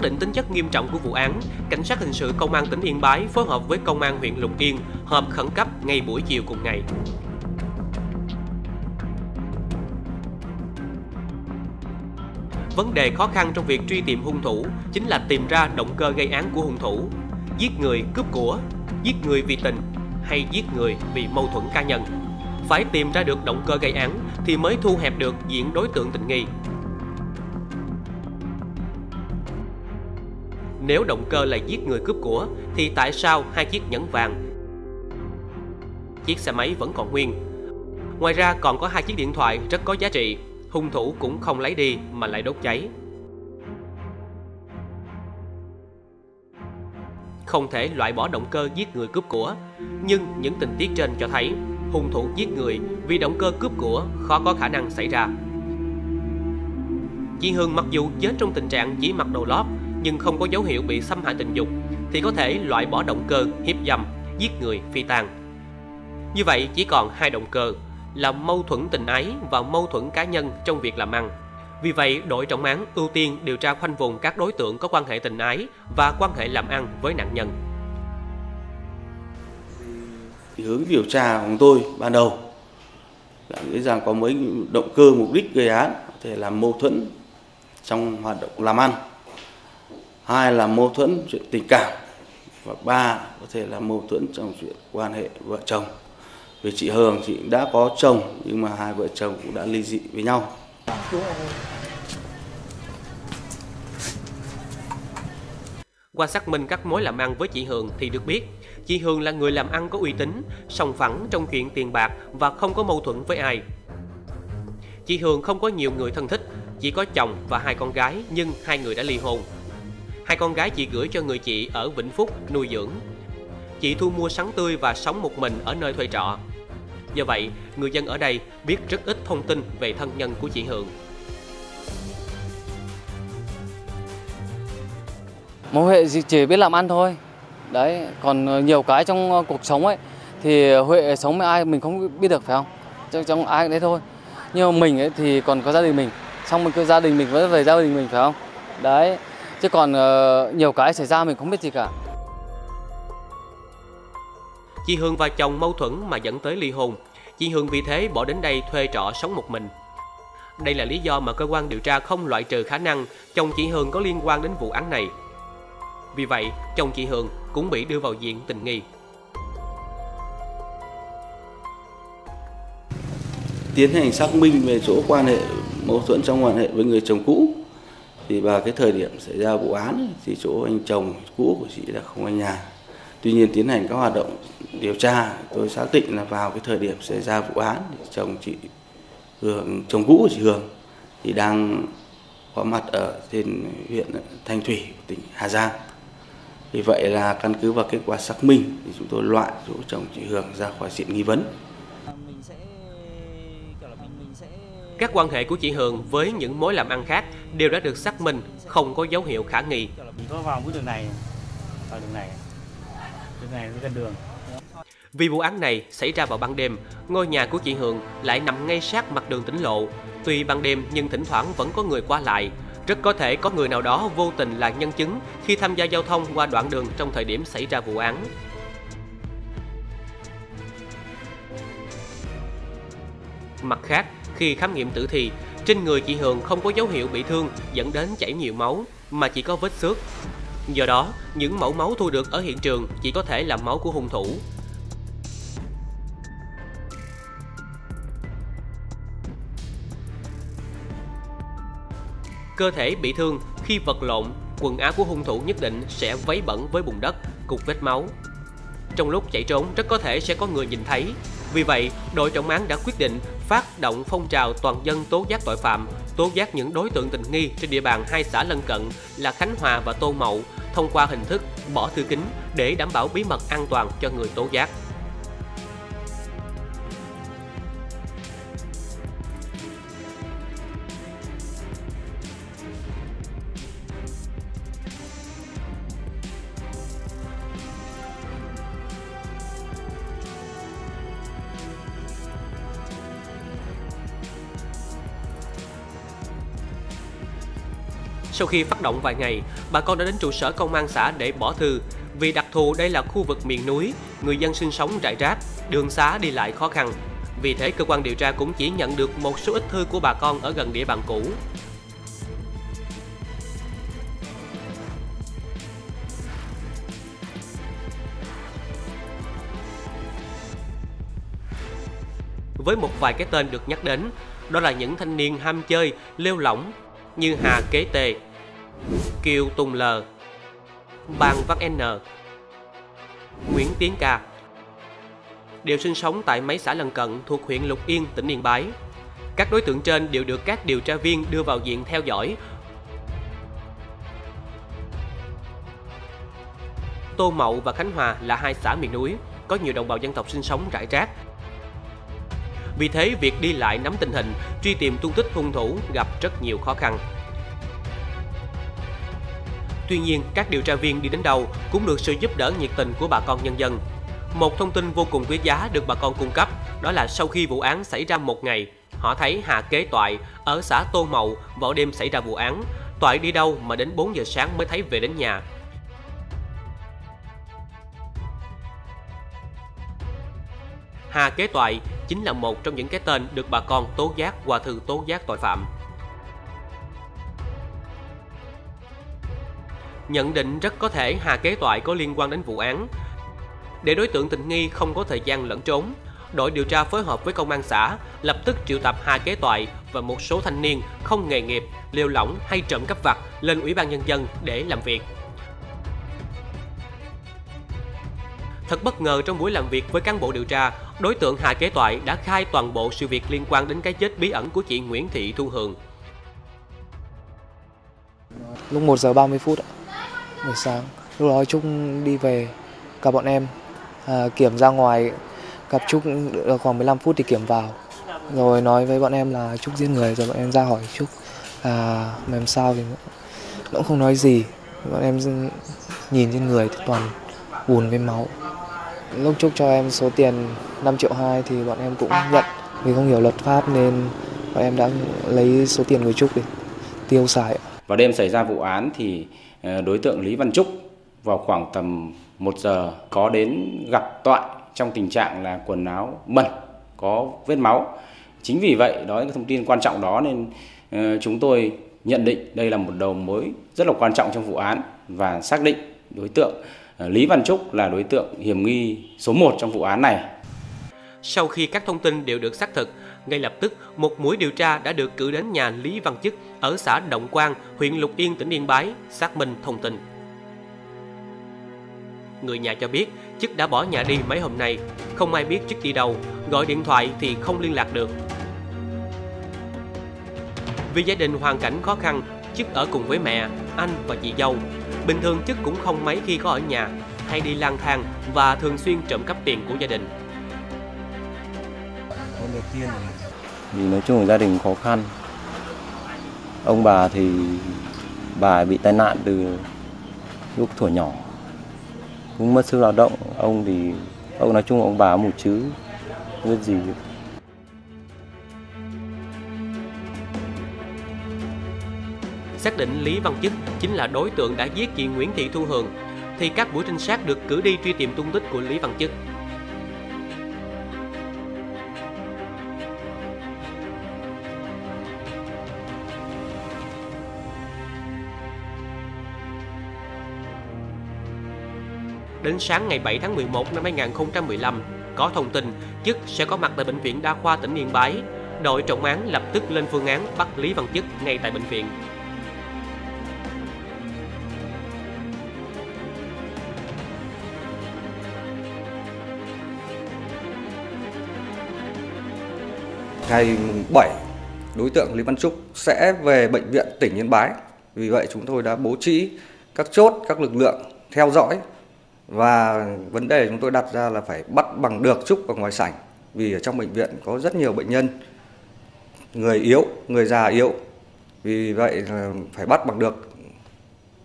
Xác định tính chất nghiêm trọng của vụ án, cảnh sát hình sự công an tỉnh Yên Bái phối hợp với công an huyện Lục Yên họp khẩn cấp ngay buổi chiều cùng ngày. Vấn đề khó khăn trong việc truy tìm hung thủ chính là tìm ra động cơ gây án của hung thủ. Giết người cướp của, giết người vì tình hay giết người vì mâu thuẫn cá nhân. Phải tìm ra được động cơ gây án thì mới thu hẹp được diện đối tượng tình nghi. Nếu động cơ là giết người cướp của thì tại sao hai chiếc nhẫn vàng chiếc xe máy vẫn còn nguyên? Ngoài ra còn có hai chiếc điện thoại rất có giá trị, hung thủ cũng không lấy đi mà lại đốt cháy. Không thể loại bỏ động cơ giết người cướp của, nhưng những tình tiết trên cho thấy hung thủ giết người vì động cơ cướp của khó có khả năng xảy ra. Chị Hương mặc dù chết trong tình trạng chỉ mặc đồ lót nhưng không có dấu hiệu bị xâm hại tình dục thì có thể loại bỏ động cơ hiếp dâm, giết người, phi tang. Như vậy chỉ còn hai động cơ là mâu thuẫn tình ái và mâu thuẫn cá nhân trong việc làm ăn. Vì vậy, đội trọng án ưu tiên điều tra khoanh vùng các đối tượng có quan hệ tình ái và quan hệ làm ăn với nạn nhân. Hướng điều tra của tôi ban đầu là nghĩ rằng có mấy động cơ mục đích gây án có thể là mâu thuẫn trong hoạt động làm ăn hai là mâu thuẫn chuyện tình cảm và ba có thể là mâu thuẫn trong chuyện quan hệ vợ chồng vì chị Hường chị đã có chồng nhưng mà hai vợ chồng cũng đã ly dị với nhau Qua xác minh các mối làm ăn với chị Hường thì được biết, chị Hường là người làm ăn có uy tín, sòng phẳng trong chuyện tiền bạc và không có mâu thuẫn với ai. Chị Hường không có nhiều người thân thích, chỉ có chồng và hai con gái nhưng hai người đã ly hôn. Hai con gái chị gửi cho người chị ở Vĩnh Phúc nuôi dưỡng. Chị thu mua sắn tươi và sống một mình ở nơi thuê trọ. Do vậy, người dân ở đây biết rất ít thông tin về thân nhân của chị Hường. mối hệ chỉ biết làm ăn thôi đấy còn nhiều cái trong ờ, cuộc sống ấy thì huệ sống với ai mình không biết được phải không trong, trong ai đấy thôi nhưng mà mình ấy thì còn có gia đình mình xong mình cứ gia đình mình vẫn về gia đình mình phải không đấy chứ còn uh, nhiều cái xảy ra mình không biết gì cả Chị Hương và chồng mâu thuẫn mà dẫn tới ly hôn. Chị Hương vì thế bỏ đến đây thuê trọ sống một mình. Đây là lý do mà cơ quan điều tra không loại trừ khả năng chồng chị Hương có liên quan đến vụ án này. Vì vậy, chồng chị Hương cũng bị đưa vào diện tình nghi. tiến hành xác minh về chỗ quan hệ mâu thuẫn trong quan hệ với người chồng cũ thì vào cái thời điểm xảy ra vụ án ấy, thì chỗ anh chồng cũ của chị là không ở nhà. Tuy nhiên tiến hành các hoạt động điều tra tôi xác định là vào cái thời điểm xảy ra vụ án thì chồng chị Hương chồng cũ của chị Hương thì đang có mặt ở trên huyện Thanh Thủy của tỉnh Hà Giang. Vì vậy là căn cứ vào kết quả xác minh thì chúng tôi loại chỗ chồng chị Hương ra khỏi diện nghi vấn. Các quan hệ của chị Hương với những mối làm ăn khác đều đã được xác minh, không có dấu hiệu khả nghi. Chỉ có vào cái đường này, vào đường này, đường này gần đường. Vì vụ án này xảy ra vào ban đêm, ngôi nhà của chị Hương lại nằm ngay sát mặt đường tỉnh lộ. Tuy ban đêm nhưng thỉnh thoảng vẫn có người qua lại. Rất có thể có người nào đó vô tình là nhân chứng khi tham gia giao thông qua đoạn đường trong thời điểm xảy ra vụ án. Mặt khác, khi khám nghiệm tử thi, trên người chị Hường không có dấu hiệu bị thương dẫn đến chảy nhiều máu, mà chỉ có vết xước. Do đó, những mẫu máu thu được ở hiện trường chỉ có thể là máu của hung thủ. Cơ thể bị thương khi vật lộn, quần áo của hung thủ nhất định sẽ vấy bẩn với bùn đất, cục vết máu. Trong lúc chạy trốn rất có thể sẽ có người nhìn thấy. Vì vậy, đội trọng án đã quyết định phát động phong trào toàn dân tố giác tội phạm, tố giác những đối tượng tình nghi trên địa bàn hai xã lân cận là Khánh Hòa và Tô Mậu thông qua hình thức bỏ thư kính để đảm bảo bí mật an toàn cho người tố giác. Sau khi phát động vài ngày, bà con đã đến trụ sở công an xã để bỏ thư. Vì đặc thù đây là khu vực miền núi, người dân sinh sống rải rác, đường xá đi lại khó khăn. Vì thế cơ quan điều tra cũng chỉ nhận được một số ít thư của bà con ở gần địa bàn cũ. Với một vài cái tên được nhắc đến, đó là những thanh niên ham chơi, lêu lỏng như Hà Kế Tề, Kiều Tùng L, Bàn Văn N, Nguyễn Tiến Ca đều sinh sống tại mấy xã lân cận thuộc huyện Lục Yên, tỉnh Yên Bái. Các đối tượng trên đều được các điều tra viên đưa vào diện theo dõi. Tô Mậu và Khánh Hòa là hai xã miền núi, có nhiều đồng bào dân tộc sinh sống rải rác. Vì thế, việc đi lại nắm tình hình, truy tìm tung tích hung thủ gặp rất nhiều khó khăn. Tuy nhiên, các điều tra viên đi đến đâu cũng được sự giúp đỡ nhiệt tình của bà con nhân dân. Một thông tin vô cùng quý giá được bà con cung cấp, đó là sau khi vụ án xảy ra một ngày, họ thấy Hà Kế Toại ở xã Tô Mậu vào đêm xảy ra vụ án. Toại đi đâu mà đến 4 giờ sáng mới thấy về đến nhà. Hà Kế Toại chính là một trong những cái tên được bà con tố giác qua thư tố giác tội phạm. Nhận định rất có thể Hà Kế Toại có liên quan đến vụ án. Để đối tượng tình nghi không có thời gian lẫn trốn, đội điều tra phối hợp với công an xã lập tức triệu tập Hà Kế Toại và một số thanh niên không nghề nghiệp, liều lỏng hay trộm cắp vặt lên Ủy ban Nhân dân để làm việc. Thật bất ngờ trong buổi làm việc với cán bộ điều tra, đối tượng Hà Kế Toại đã khai toàn bộ sự việc liên quan đến cái chết bí ẩn của chị Nguyễn Thị Thu Hường. Lúc 1 giờ 30 phút ạ, buổi sáng, lúc đó Trung đi về gặp bọn em, à, kiểm ra ngoài, gặp Trúc được khoảng 15 phút thì kiểm vào. Rồi nói với bọn em là Trúc giết người, rồi bọn em ra hỏi Trúc là mà làm sao thì nó cũng không nói gì. Bọn em nhìn trên người thì toàn bùn với máu. Lúc Trúc cho em số tiền 5 triệu 2 thì bọn em cũng nhận vì không hiểu luật pháp nên bọn em đã lấy số tiền của Trúc để tiêu xài. Vào đêm xảy ra vụ án thì ờ, đối tượng Lý Văn Trúc vào khoảng tầm 1 giờ có đến gặp Toại trong tình trạng là quần áo bẩn, có vết máu. Chính vì vậy đó là cái thông tin quan trọng đó nên ờ, chúng tôi nhận định đây là một đầu mối rất là quan trọng trong vụ án và xác định đối tượng ờ, Lý Văn Trúc là đối tượng hiểm nghi số 1 trong vụ án này. Sau khi các thông tin đều được xác thực, ngay lập tức một mũi điều tra đã được cử đến nhà Lý Văn Chức ở xã Động Quang, huyện Lục Yên, tỉnh Yên Bái, xác minh thông tin. Người nhà cho biết Chức đã bỏ nhà đi mấy hôm nay, không ai biết Chức đi đâu, gọi điện thoại thì không liên lạc được. Vì gia đình hoàn cảnh khó khăn, Chức ở cùng với mẹ, anh và chị dâu. Bình thường Chức cũng không mấy khi có ở nhà, hay đi lang thang và thường xuyên trộm cắp tiền của gia đình vì nói chung là gia đình khó khăn. Ông bà thì bà bị tai nạn từ lúc thuở nhỏ. Cũng mất sức lao động. Ông thì ông nói chung ông bà một chứ biết gì Xác định Lý Văn Chức chính là đối tượng đã giết chị Nguyễn Thị Thu Hường, thì các buổi trinh sát được cử đi truy tìm tung tích của Lý Văn Chức. Đến sáng ngày 7 tháng 11 năm 2015, có thông tin Chức sẽ có mặt tại Bệnh viện Đa khoa tỉnh Yên Bái. Đội trọng án lập tức lên phương án bắt Lý Văn Chức ngay tại bệnh viện. Ngày 7, đối tượng Lý Văn Trúc sẽ về bệnh viện tỉnh Yên Bái. Vì vậy chúng tôi đã bố trí các chốt, các lực lượng theo dõi và vấn đề chúng tôi đặt ra là phải bắt bằng được Trúc ở ngoài sảnh vì ở trong bệnh viện có rất nhiều bệnh nhân người yếu, người già yếu. Vì vậy là phải bắt bằng được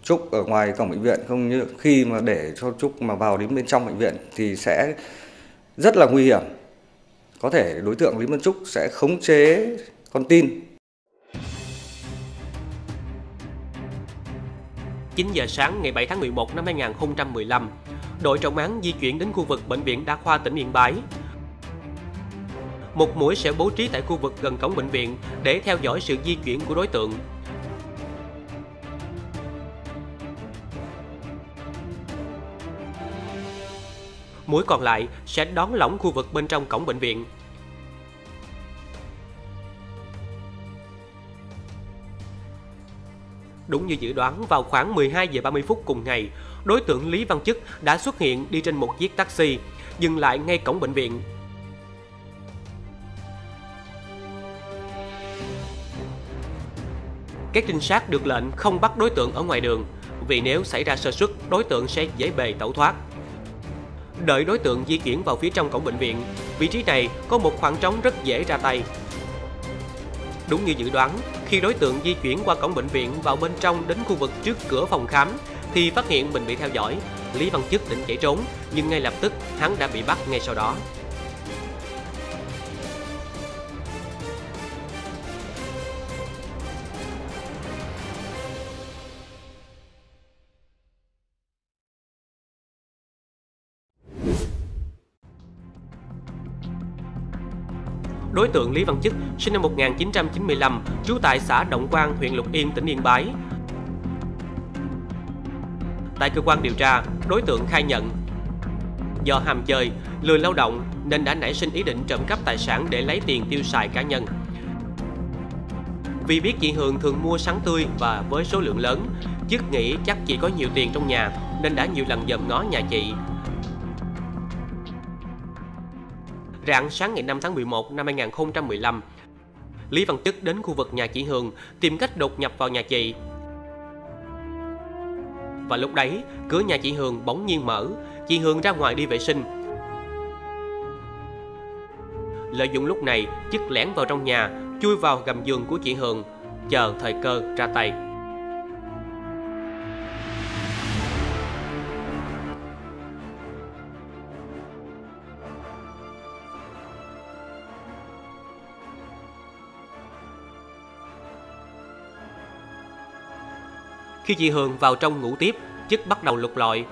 Trúc ở ngoài cổng bệnh viện không như khi mà để cho Trúc mà vào đến bên trong bệnh viện thì sẽ rất là nguy hiểm. Có thể đối tượng Lý Văn Trúc sẽ khống chế con tin 9 giờ sáng ngày 7 tháng 11 năm 2015, đội trọng án di chuyển đến khu vực bệnh viện Đa khoa tỉnh Yên Bái. Một mũi sẽ bố trí tại khu vực gần cổng bệnh viện để theo dõi sự di chuyển của đối tượng. Mũi còn lại sẽ đón lỏng khu vực bên trong cổng bệnh viện. Đúng như dự đoán, vào khoảng 12 giờ 30 phút cùng ngày, đối tượng Lý Văn Chức đã xuất hiện đi trên một chiếc taxi, dừng lại ngay cổng bệnh viện. Các trinh sát được lệnh không bắt đối tượng ở ngoài đường, vì nếu xảy ra sơ suất, đối tượng sẽ dễ bề tẩu thoát. Đợi đối tượng di chuyển vào phía trong cổng bệnh viện, vị trí này có một khoảng trống rất dễ ra tay. Đúng như dự đoán, khi đối tượng di chuyển qua cổng bệnh viện vào bên trong đến khu vực trước cửa phòng khám thì phát hiện mình bị theo dõi. Lý Văn Chức định chạy trốn nhưng ngay lập tức hắn đã bị bắt ngay sau đó. đối tượng Lý Văn Chức, sinh năm 1995, trú tại xã Động Quang, huyện Lục Yên, tỉnh Yên Bái. Tại cơ quan điều tra, đối tượng khai nhận do ham chơi, lười lao động nên đã nảy sinh ý định trộm cắp tài sản để lấy tiền tiêu xài cá nhân. Vì biết chị Hường thường mua sắn tươi và với số lượng lớn, Chức nghĩ chắc chị có nhiều tiền trong nhà nên đã nhiều lần dòm ngó nhà chị. Rạng sáng ngày 5 tháng 11 năm 2015, Lý Văn Chức đến khu vực nhà chị Hường tìm cách đột nhập vào nhà chị. Và lúc đấy, cửa nhà chị Hường bỗng nhiên mở, chị Hường ra ngoài đi vệ sinh. Lợi dụng lúc này, Chức lẻn vào trong nhà, chui vào gầm giường của chị Hường, chờ thời cơ ra tay. Khi chị Hường vào trong ngủ tiếp, Chức bắt đầu lục lọi.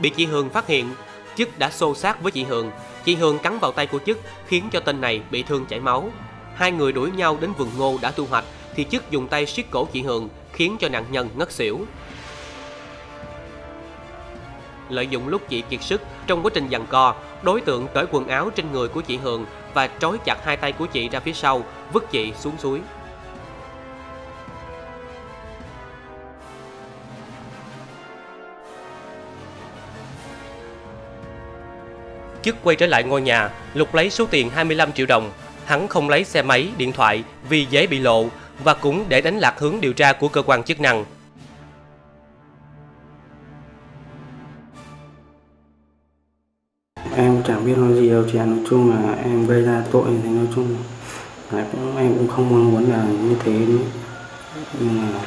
Bị chị Hường phát hiện, Chức đã xô sát với chị Hường. Chị Hường cắn vào tay của Chức khiến cho tên này bị thương chảy máu. Hai người đuổi nhau đến vườn ngô đã thu hoạch thì Chức dùng tay siết cổ chị Hường khiến cho nạn nhân ngất xỉu. Lợi dụng lúc chị kiệt sức trong quá trình giằng co, đối tượng cởi quần áo trên người của chị Hường và trói chặt hai tay của chị ra phía sau, vứt chị xuống suối. Chức quay trở lại ngôi nhà, lục lấy số tiền 25 triệu đồng. Hắn không lấy xe máy, điện thoại vì dễ bị lộ và cũng để đánh lạc hướng điều tra của cơ quan chức năng. em chẳng biết nói gì đâu chị nói chung là em gây ra tội thì nói chung là cũng, em cũng không mong muốn là như thế nữa. nhưng mà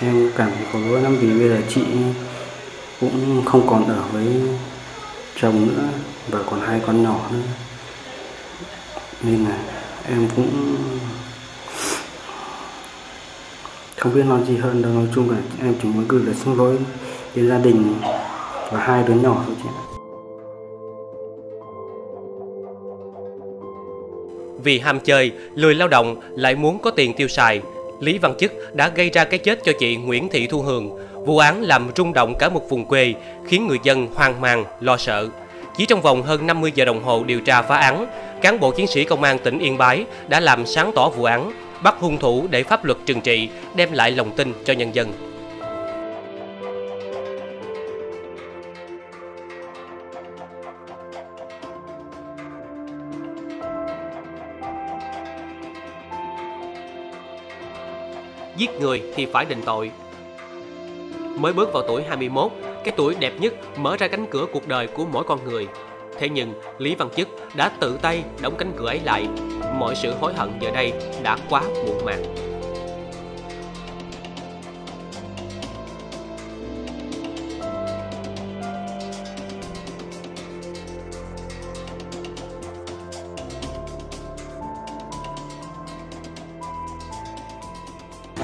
em cảm thấy có lỗi lắm vì bây giờ chị cũng không còn ở với chồng nữa và còn hai con nhỏ nữa nên là em cũng không biết nói gì hơn đâu nói chung là em chỉ muốn gửi lời xin lỗi đến gia đình và hai đứa nhỏ thôi chị ạ Vì ham chơi, lười lao động lại muốn có tiền tiêu xài, Lý Văn Chức đã gây ra cái chết cho chị Nguyễn Thị Thu Hường. Vụ án làm rung động cả một vùng quê, khiến người dân hoang mang, lo sợ. Chỉ trong vòng hơn 50 giờ đồng hồ điều tra phá án, cán bộ chiến sĩ công an tỉnh Yên Bái đã làm sáng tỏ vụ án, bắt hung thủ để pháp luật trừng trị, đem lại lòng tin cho nhân dân. Giết người thì phải định tội. Mới bước vào tuổi 21, cái tuổi đẹp nhất mở ra cánh cửa cuộc đời của mỗi con người. Thế nhưng, Lý Văn Chức đã tự tay đóng cánh cửa ấy lại. Mọi sự hối hận giờ đây đã quá muộn màng.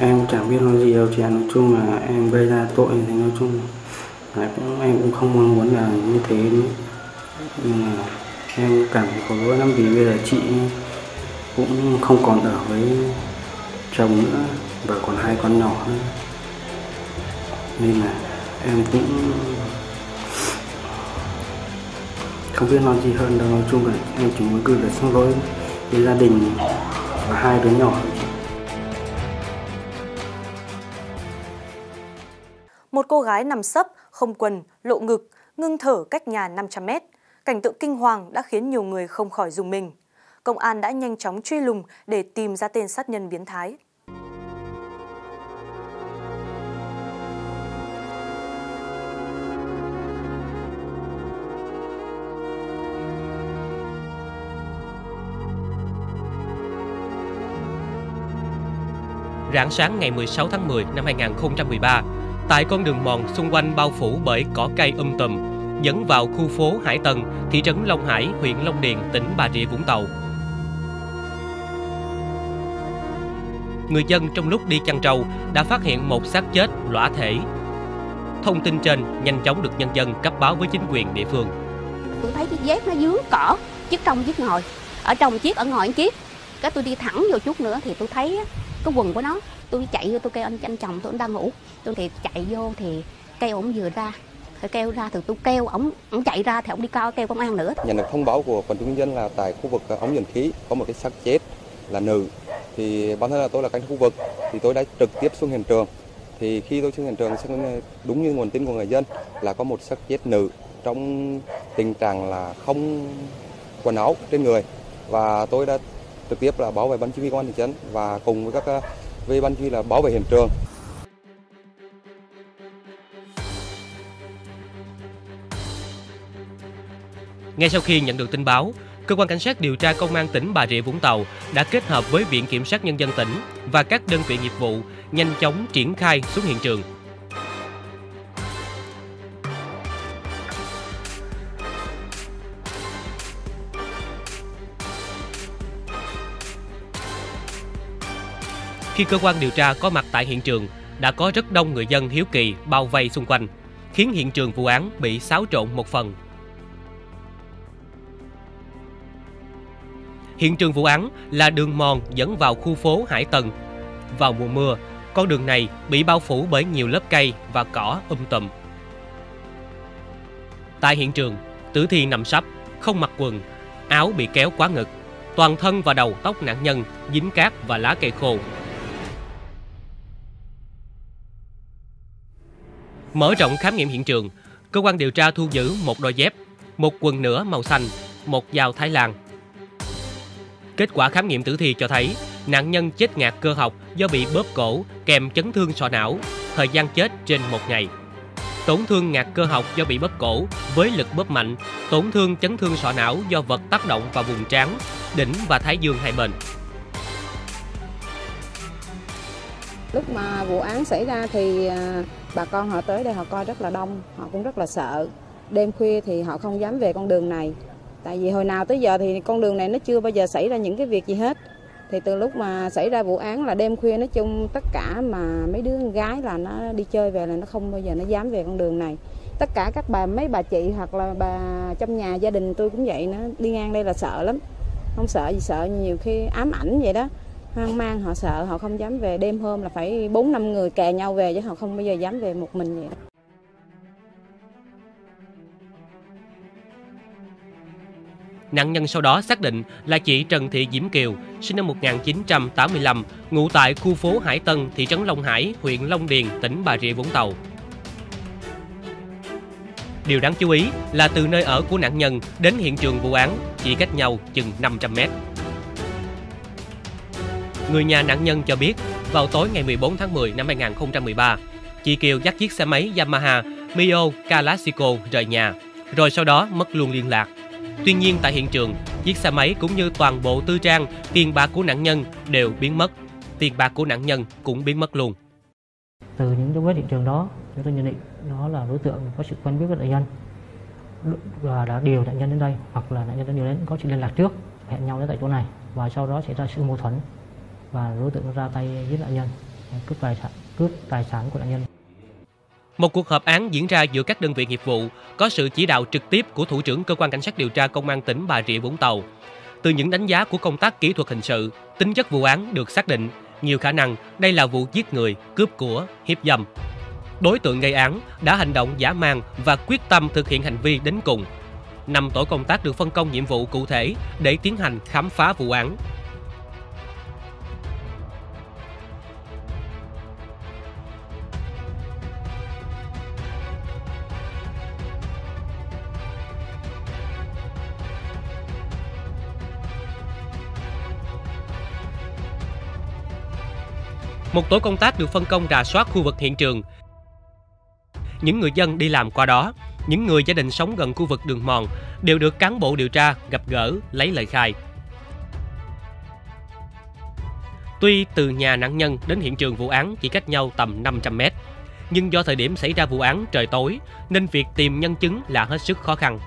em chẳng biết nói gì đâu chị nói chung là em gây ra tội thì nói chung là em cũng không mong muốn là như thế nữa nhưng mà em cảm thấy có lỗi lắm vì bây giờ chị cũng không còn ở với chồng nữa và còn hai con nhỏ nữa nên là em cũng không biết nói gì hơn đâu nói chung là em chỉ muốn gửi lời xin lỗi đến gia đình và hai đứa nhỏ. Một cô gái nằm sấp, không quần, lộ ngực, ngưng thở cách nhà 500 mét. Cảnh tượng kinh hoàng đã khiến nhiều người không khỏi dùng mình. Công an đã nhanh chóng truy lùng để tìm ra tên sát nhân biến thái. Rạng sáng ngày 16 tháng 10 năm 2013, tại con đường mòn xung quanh bao phủ bởi cỏ cây um tùm, dẫn vào khu phố Hải Tân, thị trấn Long Hải, huyện Long Điền, tỉnh Bà Rịa Vũng Tàu. người dân trong lúc đi chăn trâu đã phát hiện một xác chết lõa thể. Thông tin trên nhanh chóng được nhân dân cấp báo với chính quyền địa phương. tôi thấy chiếc dép nó dướng cỏ chiếc trong chiếc ngồi ở trong chiếc ở ngoài chiếc cái tôi đi thẳng vô chút nữa thì tôi thấy cái quần của nó tôi chạy vô tôi kêu anh anh chồng tôi đang ngủ tôi thì chạy vô thì cây ổng vừa ra thì kêu ra thì tôi kêu ổng ổng chạy ra thì ổng đi coi kêu công an nữa Nhận được thông báo của quần chúng nhân dân là tại khu vực ờ, ống dẫn khí có một cái xác chết là nữ. Thì bản thân là tôi là cảnh khu vực thì tôi đã trực tiếp xuống hiện trường. Thì khi tôi xuống hiện trường xác ờ, đúng như nguồn tin của người dân là có một xác chết nữ trong tình trạng là không quần áo trên người và tôi đã trực tiếp là bảo vệ ban chỉ huy công an thị trấn và cùng với các ờ, với ban chỉ huy là bảo vệ hiện trường Ngay sau khi nhận được tin báo, cơ quan cảnh sát điều tra công an tỉnh Bà Rịa Vũng Tàu đã kết hợp với Viện Kiểm sát Nhân dân tỉnh và các đơn vị nghiệp vụ nhanh chóng triển khai xuống hiện trường. Khi cơ quan điều tra có mặt tại hiện trường, đã có rất đông người dân hiếu kỳ bao vây xung quanh, khiến hiện trường vụ án bị xáo trộn một phần. Hiện trường vụ án là đường mòn dẫn vào khu phố Hải Tần. Vào mùa mưa, con đường này bị bao phủ bởi nhiều lớp cây và cỏ um tùm. Tại hiện trường, tử thi nằm sấp, không mặc quần, áo bị kéo quá ngực, toàn thân và đầu tóc nạn nhân dính cát và lá cây khô. Mở rộng khám nghiệm hiện trường, cơ quan điều tra thu giữ một đôi dép, một quần nửa màu xanh, một dao Thái Lan. Kết quả khám nghiệm tử thi cho thấy nạn nhân chết ngạt cơ học do bị bóp cổ kèm chấn thương sọ não, thời gian chết trên một ngày. Tổn thương ngạt cơ học do bị bóp cổ với lực bóp mạnh, tổn thương chấn thương sọ não do vật tác động vào vùng trán, đỉnh và thái dương hai bên. Lúc mà vụ án xảy ra thì à, bà con họ tới đây họ coi rất là đông, họ cũng rất là sợ. Đêm khuya thì họ không dám về con đường này. Tại vì hồi nào tới giờ thì con đường này nó chưa bao giờ xảy ra những cái việc gì hết. Thì từ lúc mà xảy ra vụ án là đêm khuya nói chung tất cả mà mấy đứa con gái là nó đi chơi về là nó không bao giờ nó dám về con đường này. Tất cả các bà, mấy bà chị hoặc là bà trong nhà, gia đình tôi cũng vậy nó đi ngang đây là sợ lắm. Không sợ gì, sợ nhiều khi ám ảnh vậy đó hoang mang, họ sợ, họ không dám về đêm hôm là phải bốn năm người kè nhau về chứ họ không bao giờ dám về một mình vậy Nạn nhân sau đó xác định là chị Trần Thị Diễm Kiều, sinh năm 1985, ngụ tại khu phố Hải Tân, thị trấn Long Hải, huyện Long Điền, tỉnh Bà Rịa Vũng Tàu. Điều đáng chú ý là từ nơi ở của nạn nhân đến hiện trường vụ án chỉ cách nhau chừng 500 mét. Người nhà nạn nhân cho biết, vào tối ngày 14 tháng 10 năm 2013, chị Kiều dắt chiếc xe máy Yamaha Mio Calasico rời nhà, rồi sau đó mất luôn liên lạc. Tuy nhiên tại hiện trường, chiếc xe máy cũng như toàn bộ tư trang, tiền bạc của nạn nhân đều biến mất. Tiền bạc của nạn nhân cũng biến mất luôn. Từ những dấu vết hiện trường đó, chúng tôi nhận định đó là đối tượng có sự quen biết với nạn nhân và đã điều nạn nhân đến đây hoặc là nạn nhân đã điều đến có sự liên lạc trước hẹn nhau đến tại chỗ này và sau đó xảy ra sự mâu thuẫn và đối tượng ra tay giết nạn nhân cướp tài sản cướp tài sản của nạn nhân một cuộc họp án diễn ra giữa các đơn vị nghiệp vụ có sự chỉ đạo trực tiếp của thủ trưởng cơ quan cảnh sát điều tra công an tỉnh Bà Rịa Vũng Tàu. Từ những đánh giá của công tác kỹ thuật hình sự, tính chất vụ án được xác định nhiều khả năng đây là vụ giết người, cướp của, hiếp dâm. Đối tượng gây án đã hành động giả mang và quyết tâm thực hiện hành vi đến cùng. Năm tổ công tác được phân công nhiệm vụ cụ thể để tiến hành khám phá vụ án. Một tổ công tác được phân công rà soát khu vực hiện trường. Những người dân đi làm qua đó, những người gia đình sống gần khu vực đường mòn đều được cán bộ điều tra gặp gỡ, lấy lời khai. Tuy từ nhà nạn nhân đến hiện trường vụ án chỉ cách nhau tầm 500 mét, nhưng do thời điểm xảy ra vụ án trời tối nên việc tìm nhân chứng là hết sức khó khăn.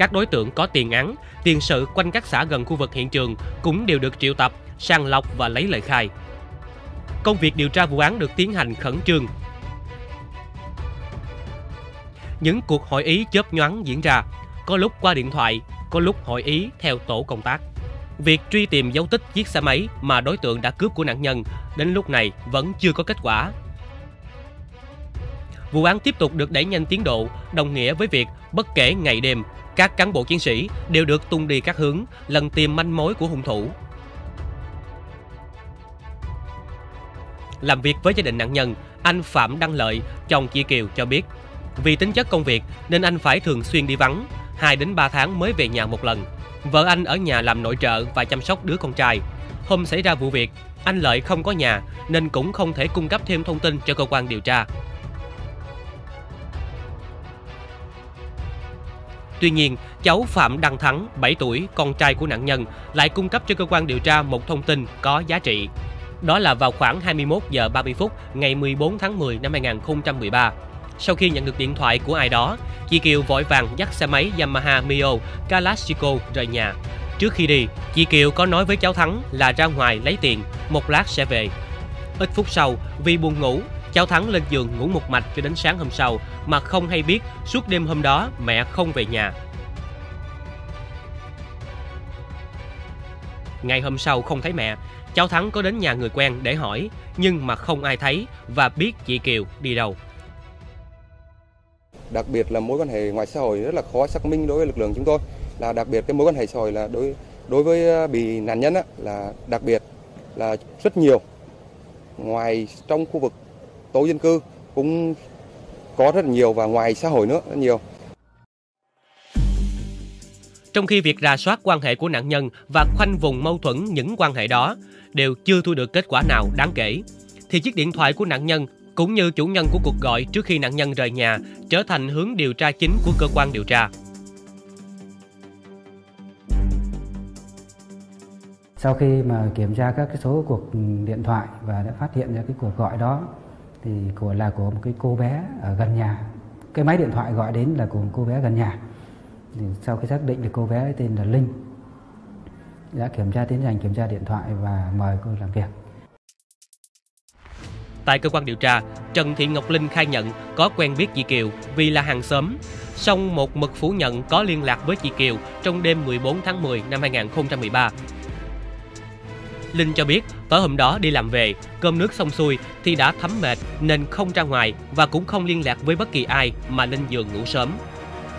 Các đối tượng có tiền án, tiền sự quanh các xã gần khu vực hiện trường cũng đều được triệu tập, sàng lọc và lấy lời khai. Công việc điều tra vụ án được tiến hành khẩn trương. Những cuộc hội ý chớp nhoáng diễn ra, có lúc qua điện thoại, có lúc hội ý theo tổ công tác. Việc truy tìm dấu tích chiếc xe máy mà đối tượng đã cướp của nạn nhân đến lúc này vẫn chưa có kết quả. Vụ án tiếp tục được đẩy nhanh tiến độ, đồng nghĩa với việc bất kể ngày đêm, các cán bộ chiến sĩ đều được tung đi các hướng, lần tìm manh mối của hung thủ. Làm việc với gia đình nạn nhân, anh Phạm Đăng Lợi, chồng chị Kiều cho biết, vì tính chất công việc nên anh phải thường xuyên đi vắng, 2 đến 3 tháng mới về nhà một lần. Vợ anh ở nhà làm nội trợ và chăm sóc đứa con trai. Hôm xảy ra vụ việc, anh Lợi không có nhà nên cũng không thể cung cấp thêm thông tin cho cơ quan điều tra. Tuy nhiên, cháu Phạm Đăng Thắng, 7 tuổi, con trai của nạn nhân, lại cung cấp cho cơ quan điều tra một thông tin có giá trị. Đó là vào khoảng 21 giờ 30 phút ngày 14 tháng 10 năm 2013. Sau khi nhận được điện thoại của ai đó, chị Kiều vội vàng dắt xe máy Yamaha Mio Kalashnikov rời nhà. Trước khi đi, chị Kiều có nói với cháu Thắng là ra ngoài lấy tiền, một lát sẽ về. Ít phút sau, vì buồn ngủ, cháu Thắng lên giường ngủ một mạch cho đến sáng hôm sau mà không hay biết suốt đêm hôm đó mẹ không về nhà. Ngày hôm sau không thấy mẹ, cháu Thắng có đến nhà người quen để hỏi nhưng mà không ai thấy và biết chị Kiều đi đâu. Đặc biệt là mối quan hệ ngoài xã hội rất là khó xác minh đối với lực lượng chúng tôi. Là đặc biệt cái mối quan hệ xã hội là đối đối với à, bị nạn nhân á, là đặc biệt là rất nhiều. Ngoài trong khu vực tổ dân cư cũng có rất nhiều và ngoài xã hội nữa rất nhiều. Trong khi việc rà soát quan hệ của nạn nhân và khoanh vùng mâu thuẫn những quan hệ đó đều chưa thu được kết quả nào đáng kể, thì chiếc điện thoại của nạn nhân cũng như chủ nhân của cuộc gọi trước khi nạn nhân rời nhà trở thành hướng điều tra chính của cơ quan điều tra. Sau khi mà kiểm tra các cái số cuộc điện thoại và đã phát hiện ra cái cuộc gọi đó thì của là của một cái cô bé ở gần nhà. Cái máy điện thoại gọi đến là của một cô bé gần nhà. Thì sau khi xác định được cô bé tên là Linh đã kiểm tra tiến hành kiểm tra điện thoại và mời cô làm việc. Tại cơ quan điều tra, Trần Thị Ngọc Linh khai nhận có quen biết chị Kiều vì là hàng xóm. Song một mực phủ nhận có liên lạc với chị Kiều trong đêm 14 tháng 10 năm 2013. Linh cho biết tối hôm đó đi làm về, cơm nước xong xuôi thì đã thấm mệt nên không ra ngoài và cũng không liên lạc với bất kỳ ai mà lên giường ngủ sớm.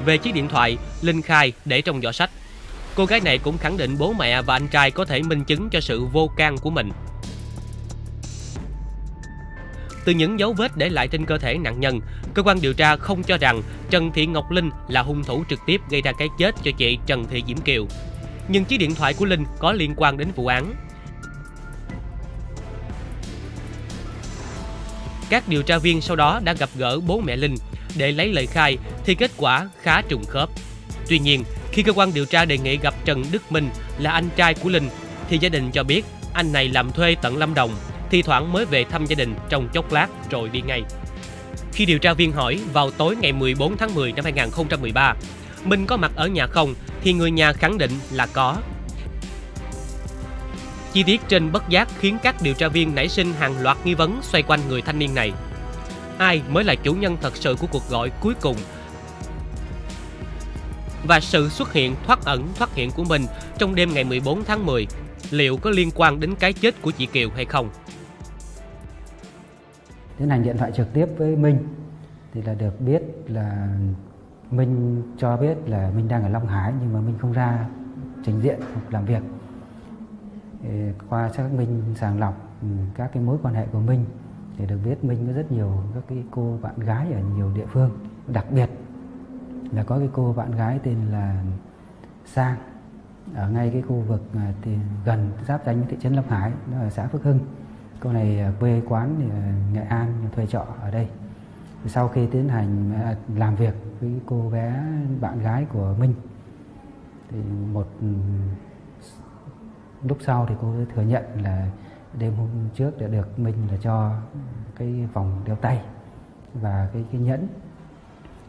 Về chiếc điện thoại, Linh khai để trong giỏ sách. Cô gái này cũng khẳng định bố mẹ và anh trai có thể minh chứng cho sự vô can của mình. Từ những dấu vết để lại trên cơ thể nạn nhân, cơ quan điều tra không cho rằng Trần Thị Ngọc Linh là hung thủ trực tiếp gây ra cái chết cho chị Trần Thị Diễm Kiều. Nhưng chiếc điện thoại của Linh có liên quan đến vụ án. Các điều tra viên sau đó đã gặp gỡ bố mẹ Linh để lấy lời khai thì kết quả khá trùng khớp. Tuy nhiên, khi cơ quan điều tra đề nghị gặp Trần Đức Minh là anh trai của Linh thì gia đình cho biết anh này làm thuê tận Lâm Đồng thi thoảng mới về thăm gia đình trong chốc lát rồi đi ngay. Khi điều tra viên hỏi vào tối ngày 14 tháng 10 năm 2013, Minh có mặt ở nhà không thì người nhà khẳng định là có. Chi tiết trên bất giác khiến các điều tra viên nảy sinh hàng loạt nghi vấn xoay quanh người thanh niên này. Ai mới là chủ nhân thật sự của cuộc gọi cuối cùng? Và sự xuất hiện, thoát ẩn, thoát hiện của mình trong đêm ngày 14 tháng 10 liệu có liên quan đến cái chết của chị Kiều hay không? tiến hành điện thoại trực tiếp với Minh thì là được biết là Minh cho biết là Minh đang ở Long Hải nhưng mà Minh không ra trình diện hoặc làm việc qua xác minh, sàng lọc ừ, các cái mối quan hệ của Minh thì được biết Minh có rất nhiều các cái cô bạn gái ở nhiều địa phương. Đặc biệt là có cái cô bạn gái tên là Sang, ở ngay cái khu vực à, thì gần giáp danh với thị trấn Long Hải đó ở xã Phước Hưng. Cô này à, quê quán thì à, Nghệ An, thuê trọ ở đây. Sau khi tiến hành làm việc với cô bé, bạn gái của Minh, thì một lúc sau thì cô thừa nhận là đêm hôm trước đã được Minh là cho cái vòng đeo tay và cái cái nhẫn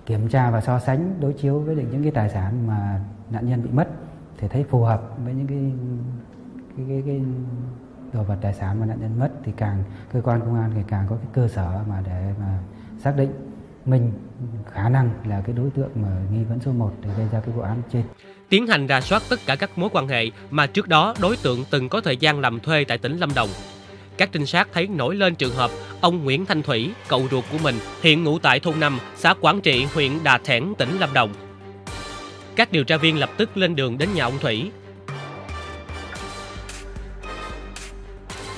kiểm tra và so sánh đối chiếu với những cái tài sản mà nạn nhân bị mất thì thấy phù hợp với những cái cái cái, cái đồ vật tài sản mà nạn nhân mất thì càng cơ quan công an thì càng có cái cơ sở mà để mà xác định mình khả năng là cái đối tượng mà nghi vấn số 1 để gây ra cái vụ án trên. Tiến hành rà soát tất cả các mối quan hệ mà trước đó đối tượng từng có thời gian làm thuê tại tỉnh Lâm Đồng. Các trinh sát thấy nổi lên trường hợp ông Nguyễn Thanh Thủy, cậu ruột của mình, hiện ngụ tại thôn 5, xã Quảng Trị, huyện Đà Thẻn, tỉnh Lâm Đồng. Các điều tra viên lập tức lên đường đến nhà ông Thủy.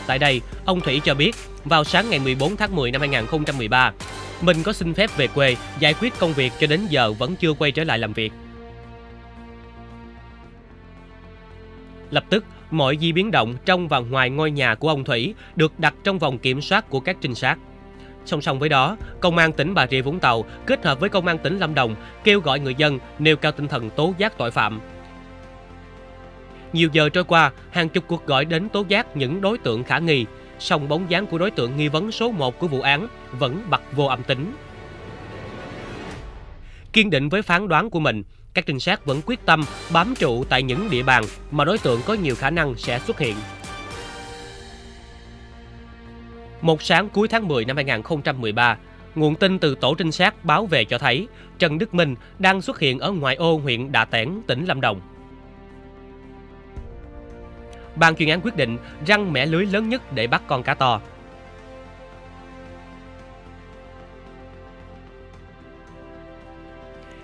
Tại đây, ông Thủy cho biết, vào sáng ngày 14 tháng 10 năm 2013, mình có xin phép về quê giải quyết công việc cho đến giờ vẫn chưa quay trở lại làm việc. Lập tức, mọi di biến động trong và ngoài ngôi nhà của ông Thủy được đặt trong vòng kiểm soát của các trinh sát. Song song với đó, Công an tỉnh Bà Rịa Vũng Tàu kết hợp với Công an tỉnh Lâm Đồng kêu gọi người dân nêu cao tinh thần tố giác tội phạm. Nhiều giờ trôi qua, hàng chục cuộc gọi đến tố giác những đối tượng khả nghi, song bóng dáng của đối tượng nghi vấn số 1 của vụ án vẫn bật vô âm tính. Kiên định với phán đoán của mình, các trinh sát vẫn quyết tâm bám trụ tại những địa bàn mà đối tượng có nhiều khả năng sẽ xuất hiện. Một sáng cuối tháng 10 năm 2013, nguồn tin từ tổ trinh sát báo về cho thấy Trần Đức Minh đang xuất hiện ở ngoại ô huyện Đà Tẻn, tỉnh Lâm Đồng. Ban chuyên án quyết định răng mẻ lưới lớn nhất để bắt con cá to.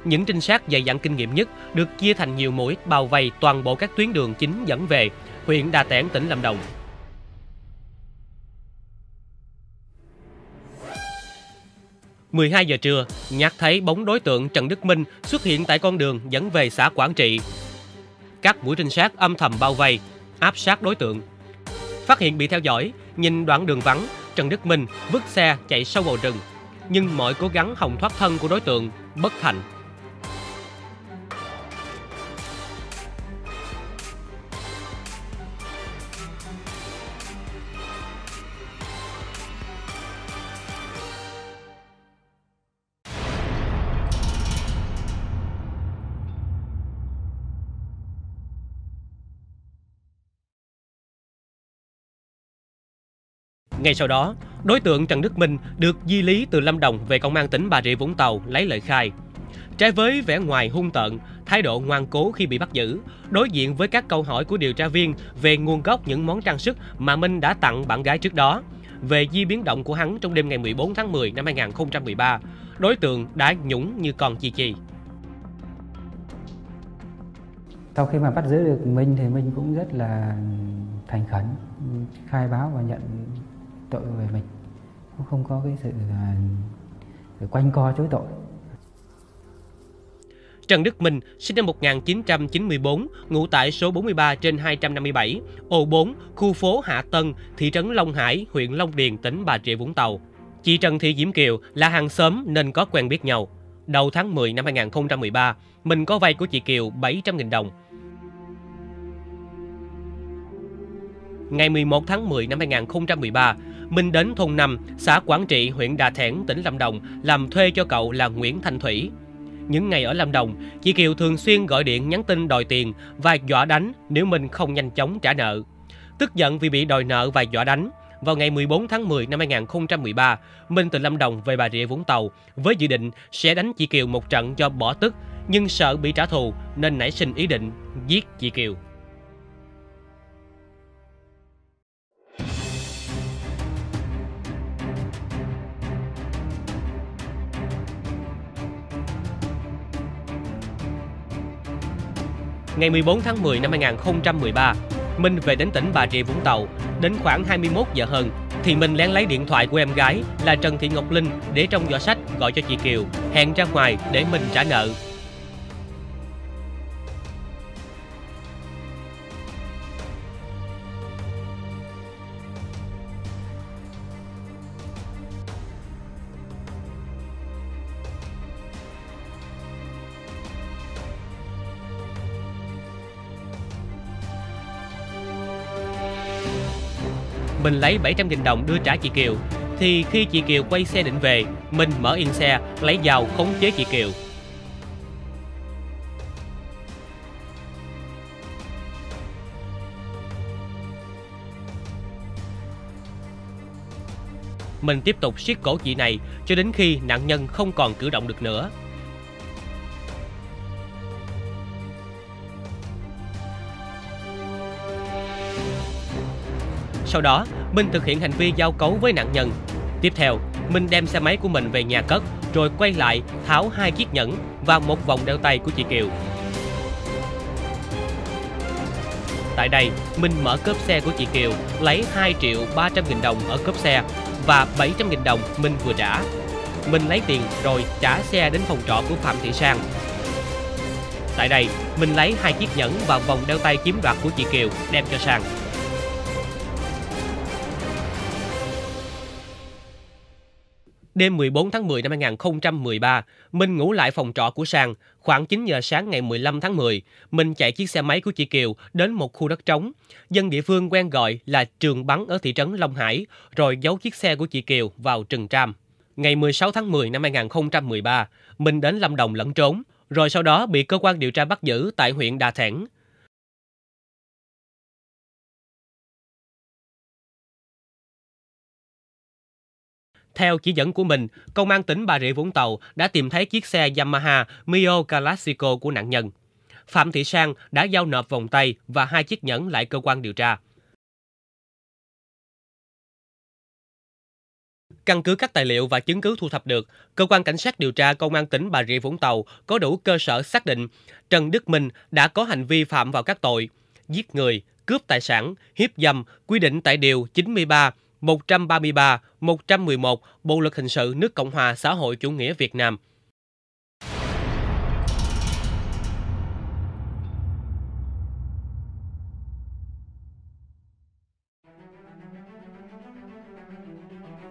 Những trinh sát dày dặn kinh nghiệm nhất được chia thành nhiều mũi bao vây toàn bộ các tuyến đường chính dẫn về huyện Đà Tẻn, tỉnh Lâm Đồng. hai giờ trưa, nhạc thấy bóng đối tượng Trần Đức Minh xuất hiện tại con đường dẫn về xã Quảng Trị. Các mũi trinh sát âm thầm bao vây, áp sát đối tượng. Phát hiện bị theo dõi, nhìn đoạn đường vắng, Trần Đức Minh vứt xe chạy sâu vào rừng. Nhưng mọi cố gắng hòng thoát thân của đối tượng bất thành. Ngay sau đó, đối tượng Trần Đức Minh được di lý từ Lâm Đồng về công an tỉnh Bà Rịa Vũng Tàu lấy lời khai. Trái với vẻ ngoài hung tợn, thái độ ngoan cố khi bị bắt giữ, đối diện với các câu hỏi của điều tra viên về nguồn gốc những món trang sức mà Minh đã tặng bạn gái trước đó, về di biến động của hắn trong đêm ngày 14 tháng 10 năm 2013, đối tượng đã nhũng như con chi chi. Sau khi mà bắt giữ được Minh thì Minh cũng rất là thành khẩn, khai báo và nhận tội về mình cũng không có cái sự, à, sự quanh co chối tội Trần Đức Minh, sinh năm 1994, ngụ tại số 43 trên 257, ô 4, khu phố Hạ Tân, thị trấn Long Hải, huyện Long Điền, tỉnh Bà Rịa Vũng Tàu. Chị Trần Thị Diễm Kiều là hàng xóm nên có quen biết nhau. Đầu tháng 10 năm 2013, mình có vay của chị Kiều 700.000 đồng. Ngày 11 tháng 10 năm 2013, Minh đến thôn 5, xã Quảng Trị, huyện Đà Thẻn, tỉnh Lâm Đồng làm thuê cho cậu là Nguyễn Thanh Thủy. Những ngày ở Lâm Đồng, chị Kiều thường xuyên gọi điện nhắn tin đòi tiền và dọa đánh nếu Minh không nhanh chóng trả nợ. Tức giận vì bị đòi nợ và dọa đánh, vào ngày 14 tháng 10 năm 2013, Minh từ Lâm Đồng về Bà Rịa Vũng Tàu với dự định sẽ đánh chị Kiều một trận cho bỏ tức, nhưng sợ bị trả thù nên nảy sinh ý định giết chị Kiều. Ngày 14 tháng 10 năm 2013, Minh về đến tỉnh Bà Rịa Vũng Tàu. Đến khoảng 21 giờ hơn, thì Minh lén lấy điện thoại của em gái là Trần Thị Ngọc Linh để trong giỏ sách gọi cho chị Kiều, hẹn ra ngoài để Minh trả nợ. Mình lấy 700.000 đồng đưa trả chị Kiều thì khi chị Kiều quay xe định về, mình mở yên xe, lấy dao khống chế chị Kiều. Mình tiếp tục siết cổ chị này cho đến khi nạn nhân không còn cử động được nữa. Sau đó, Minh thực hiện hành vi giao cấu với nạn nhân. Tiếp theo, Minh đem xe máy của mình về nhà cất, rồi quay lại tháo hai chiếc nhẫn và một vòng đeo tay của chị Kiều. Tại đây, Minh mở cốp xe của chị Kiều, lấy 2 triệu 300 nghìn đồng ở cốp xe và 700 nghìn đồng Minh vừa trả. Minh lấy tiền rồi trả xe đến phòng trọ của Phạm Thị Sang. Tại đây, Minh lấy hai chiếc nhẫn và vòng đeo tay chiếm đoạt của chị Kiều đem cho Sang. Đêm 14 tháng 10 năm 2013, Minh ngủ lại phòng trọ của Sang. Khoảng 9 giờ sáng ngày 15 tháng 10, Minh chạy chiếc xe máy của chị Kiều đến một khu đất trống. Dân địa phương quen gọi là trường bắn ở thị trấn Long Hải, rồi giấu chiếc xe của chị Kiều vào rừng tram. Ngày 16 tháng 10 năm 2013, Minh đến Lâm Đồng lẫn trốn, rồi sau đó bị cơ quan điều tra bắt giữ tại huyện Đà Thẻn. Theo chỉ dẫn của mình, công an tỉnh Bà Rịa Vũng Tàu đã tìm thấy chiếc xe Yamaha Mio Classico của nạn nhân. Phạm Thị Sang đã giao nộp vòng tay và hai chiếc nhẫn lại cơ quan điều tra. Căn cứ các tài liệu và chứng cứ thu thập được, cơ quan cảnh sát điều tra công an tỉnh Bà Rịa Vũng Tàu có đủ cơ sở xác định Trần Đức Minh đã có hành vi phạm vào các tội giết người, cướp tài sản, hiếp dâm quy định tại điều 93 133, 111 Bộ luật hình sự nước Cộng hòa xã hội chủ nghĩa Việt Nam.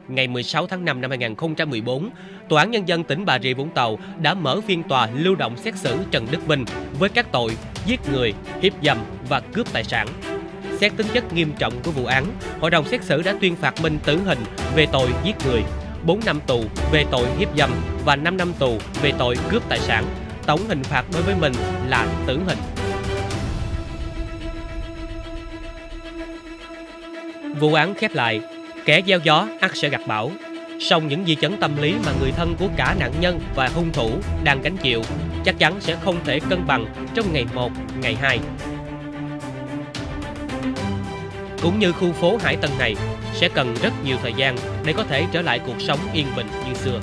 Ngày 16 tháng 5 năm 2014, Tòa án Nhân dân tỉnh Bà Rịa Vũng Tàu đã mở phiên tòa lưu động xét xử Trần Đức Minh với các tội giết người, hiếp dâm và cướp tài sản. Xét tính chất nghiêm trọng của vụ án, hội đồng xét xử đã tuyên phạt Minh tử hình về tội giết người, 4 năm tù về tội hiếp dâm và 5 năm tù về tội cướp tài sản. Tổng hình phạt đối với Minh là tử hình. Vụ án khép lại, kẻ gieo gió ắt sẽ gặt bão. Song những di chấn tâm lý mà người thân của cả nạn nhân và hung thủ đang gánh chịu chắc chắn sẽ không thể cân bằng trong ngày 1, ngày 2 cũng như khu phố Hải Tân này, sẽ cần rất nhiều thời gian để có thể trở lại cuộc sống yên bình như xưa.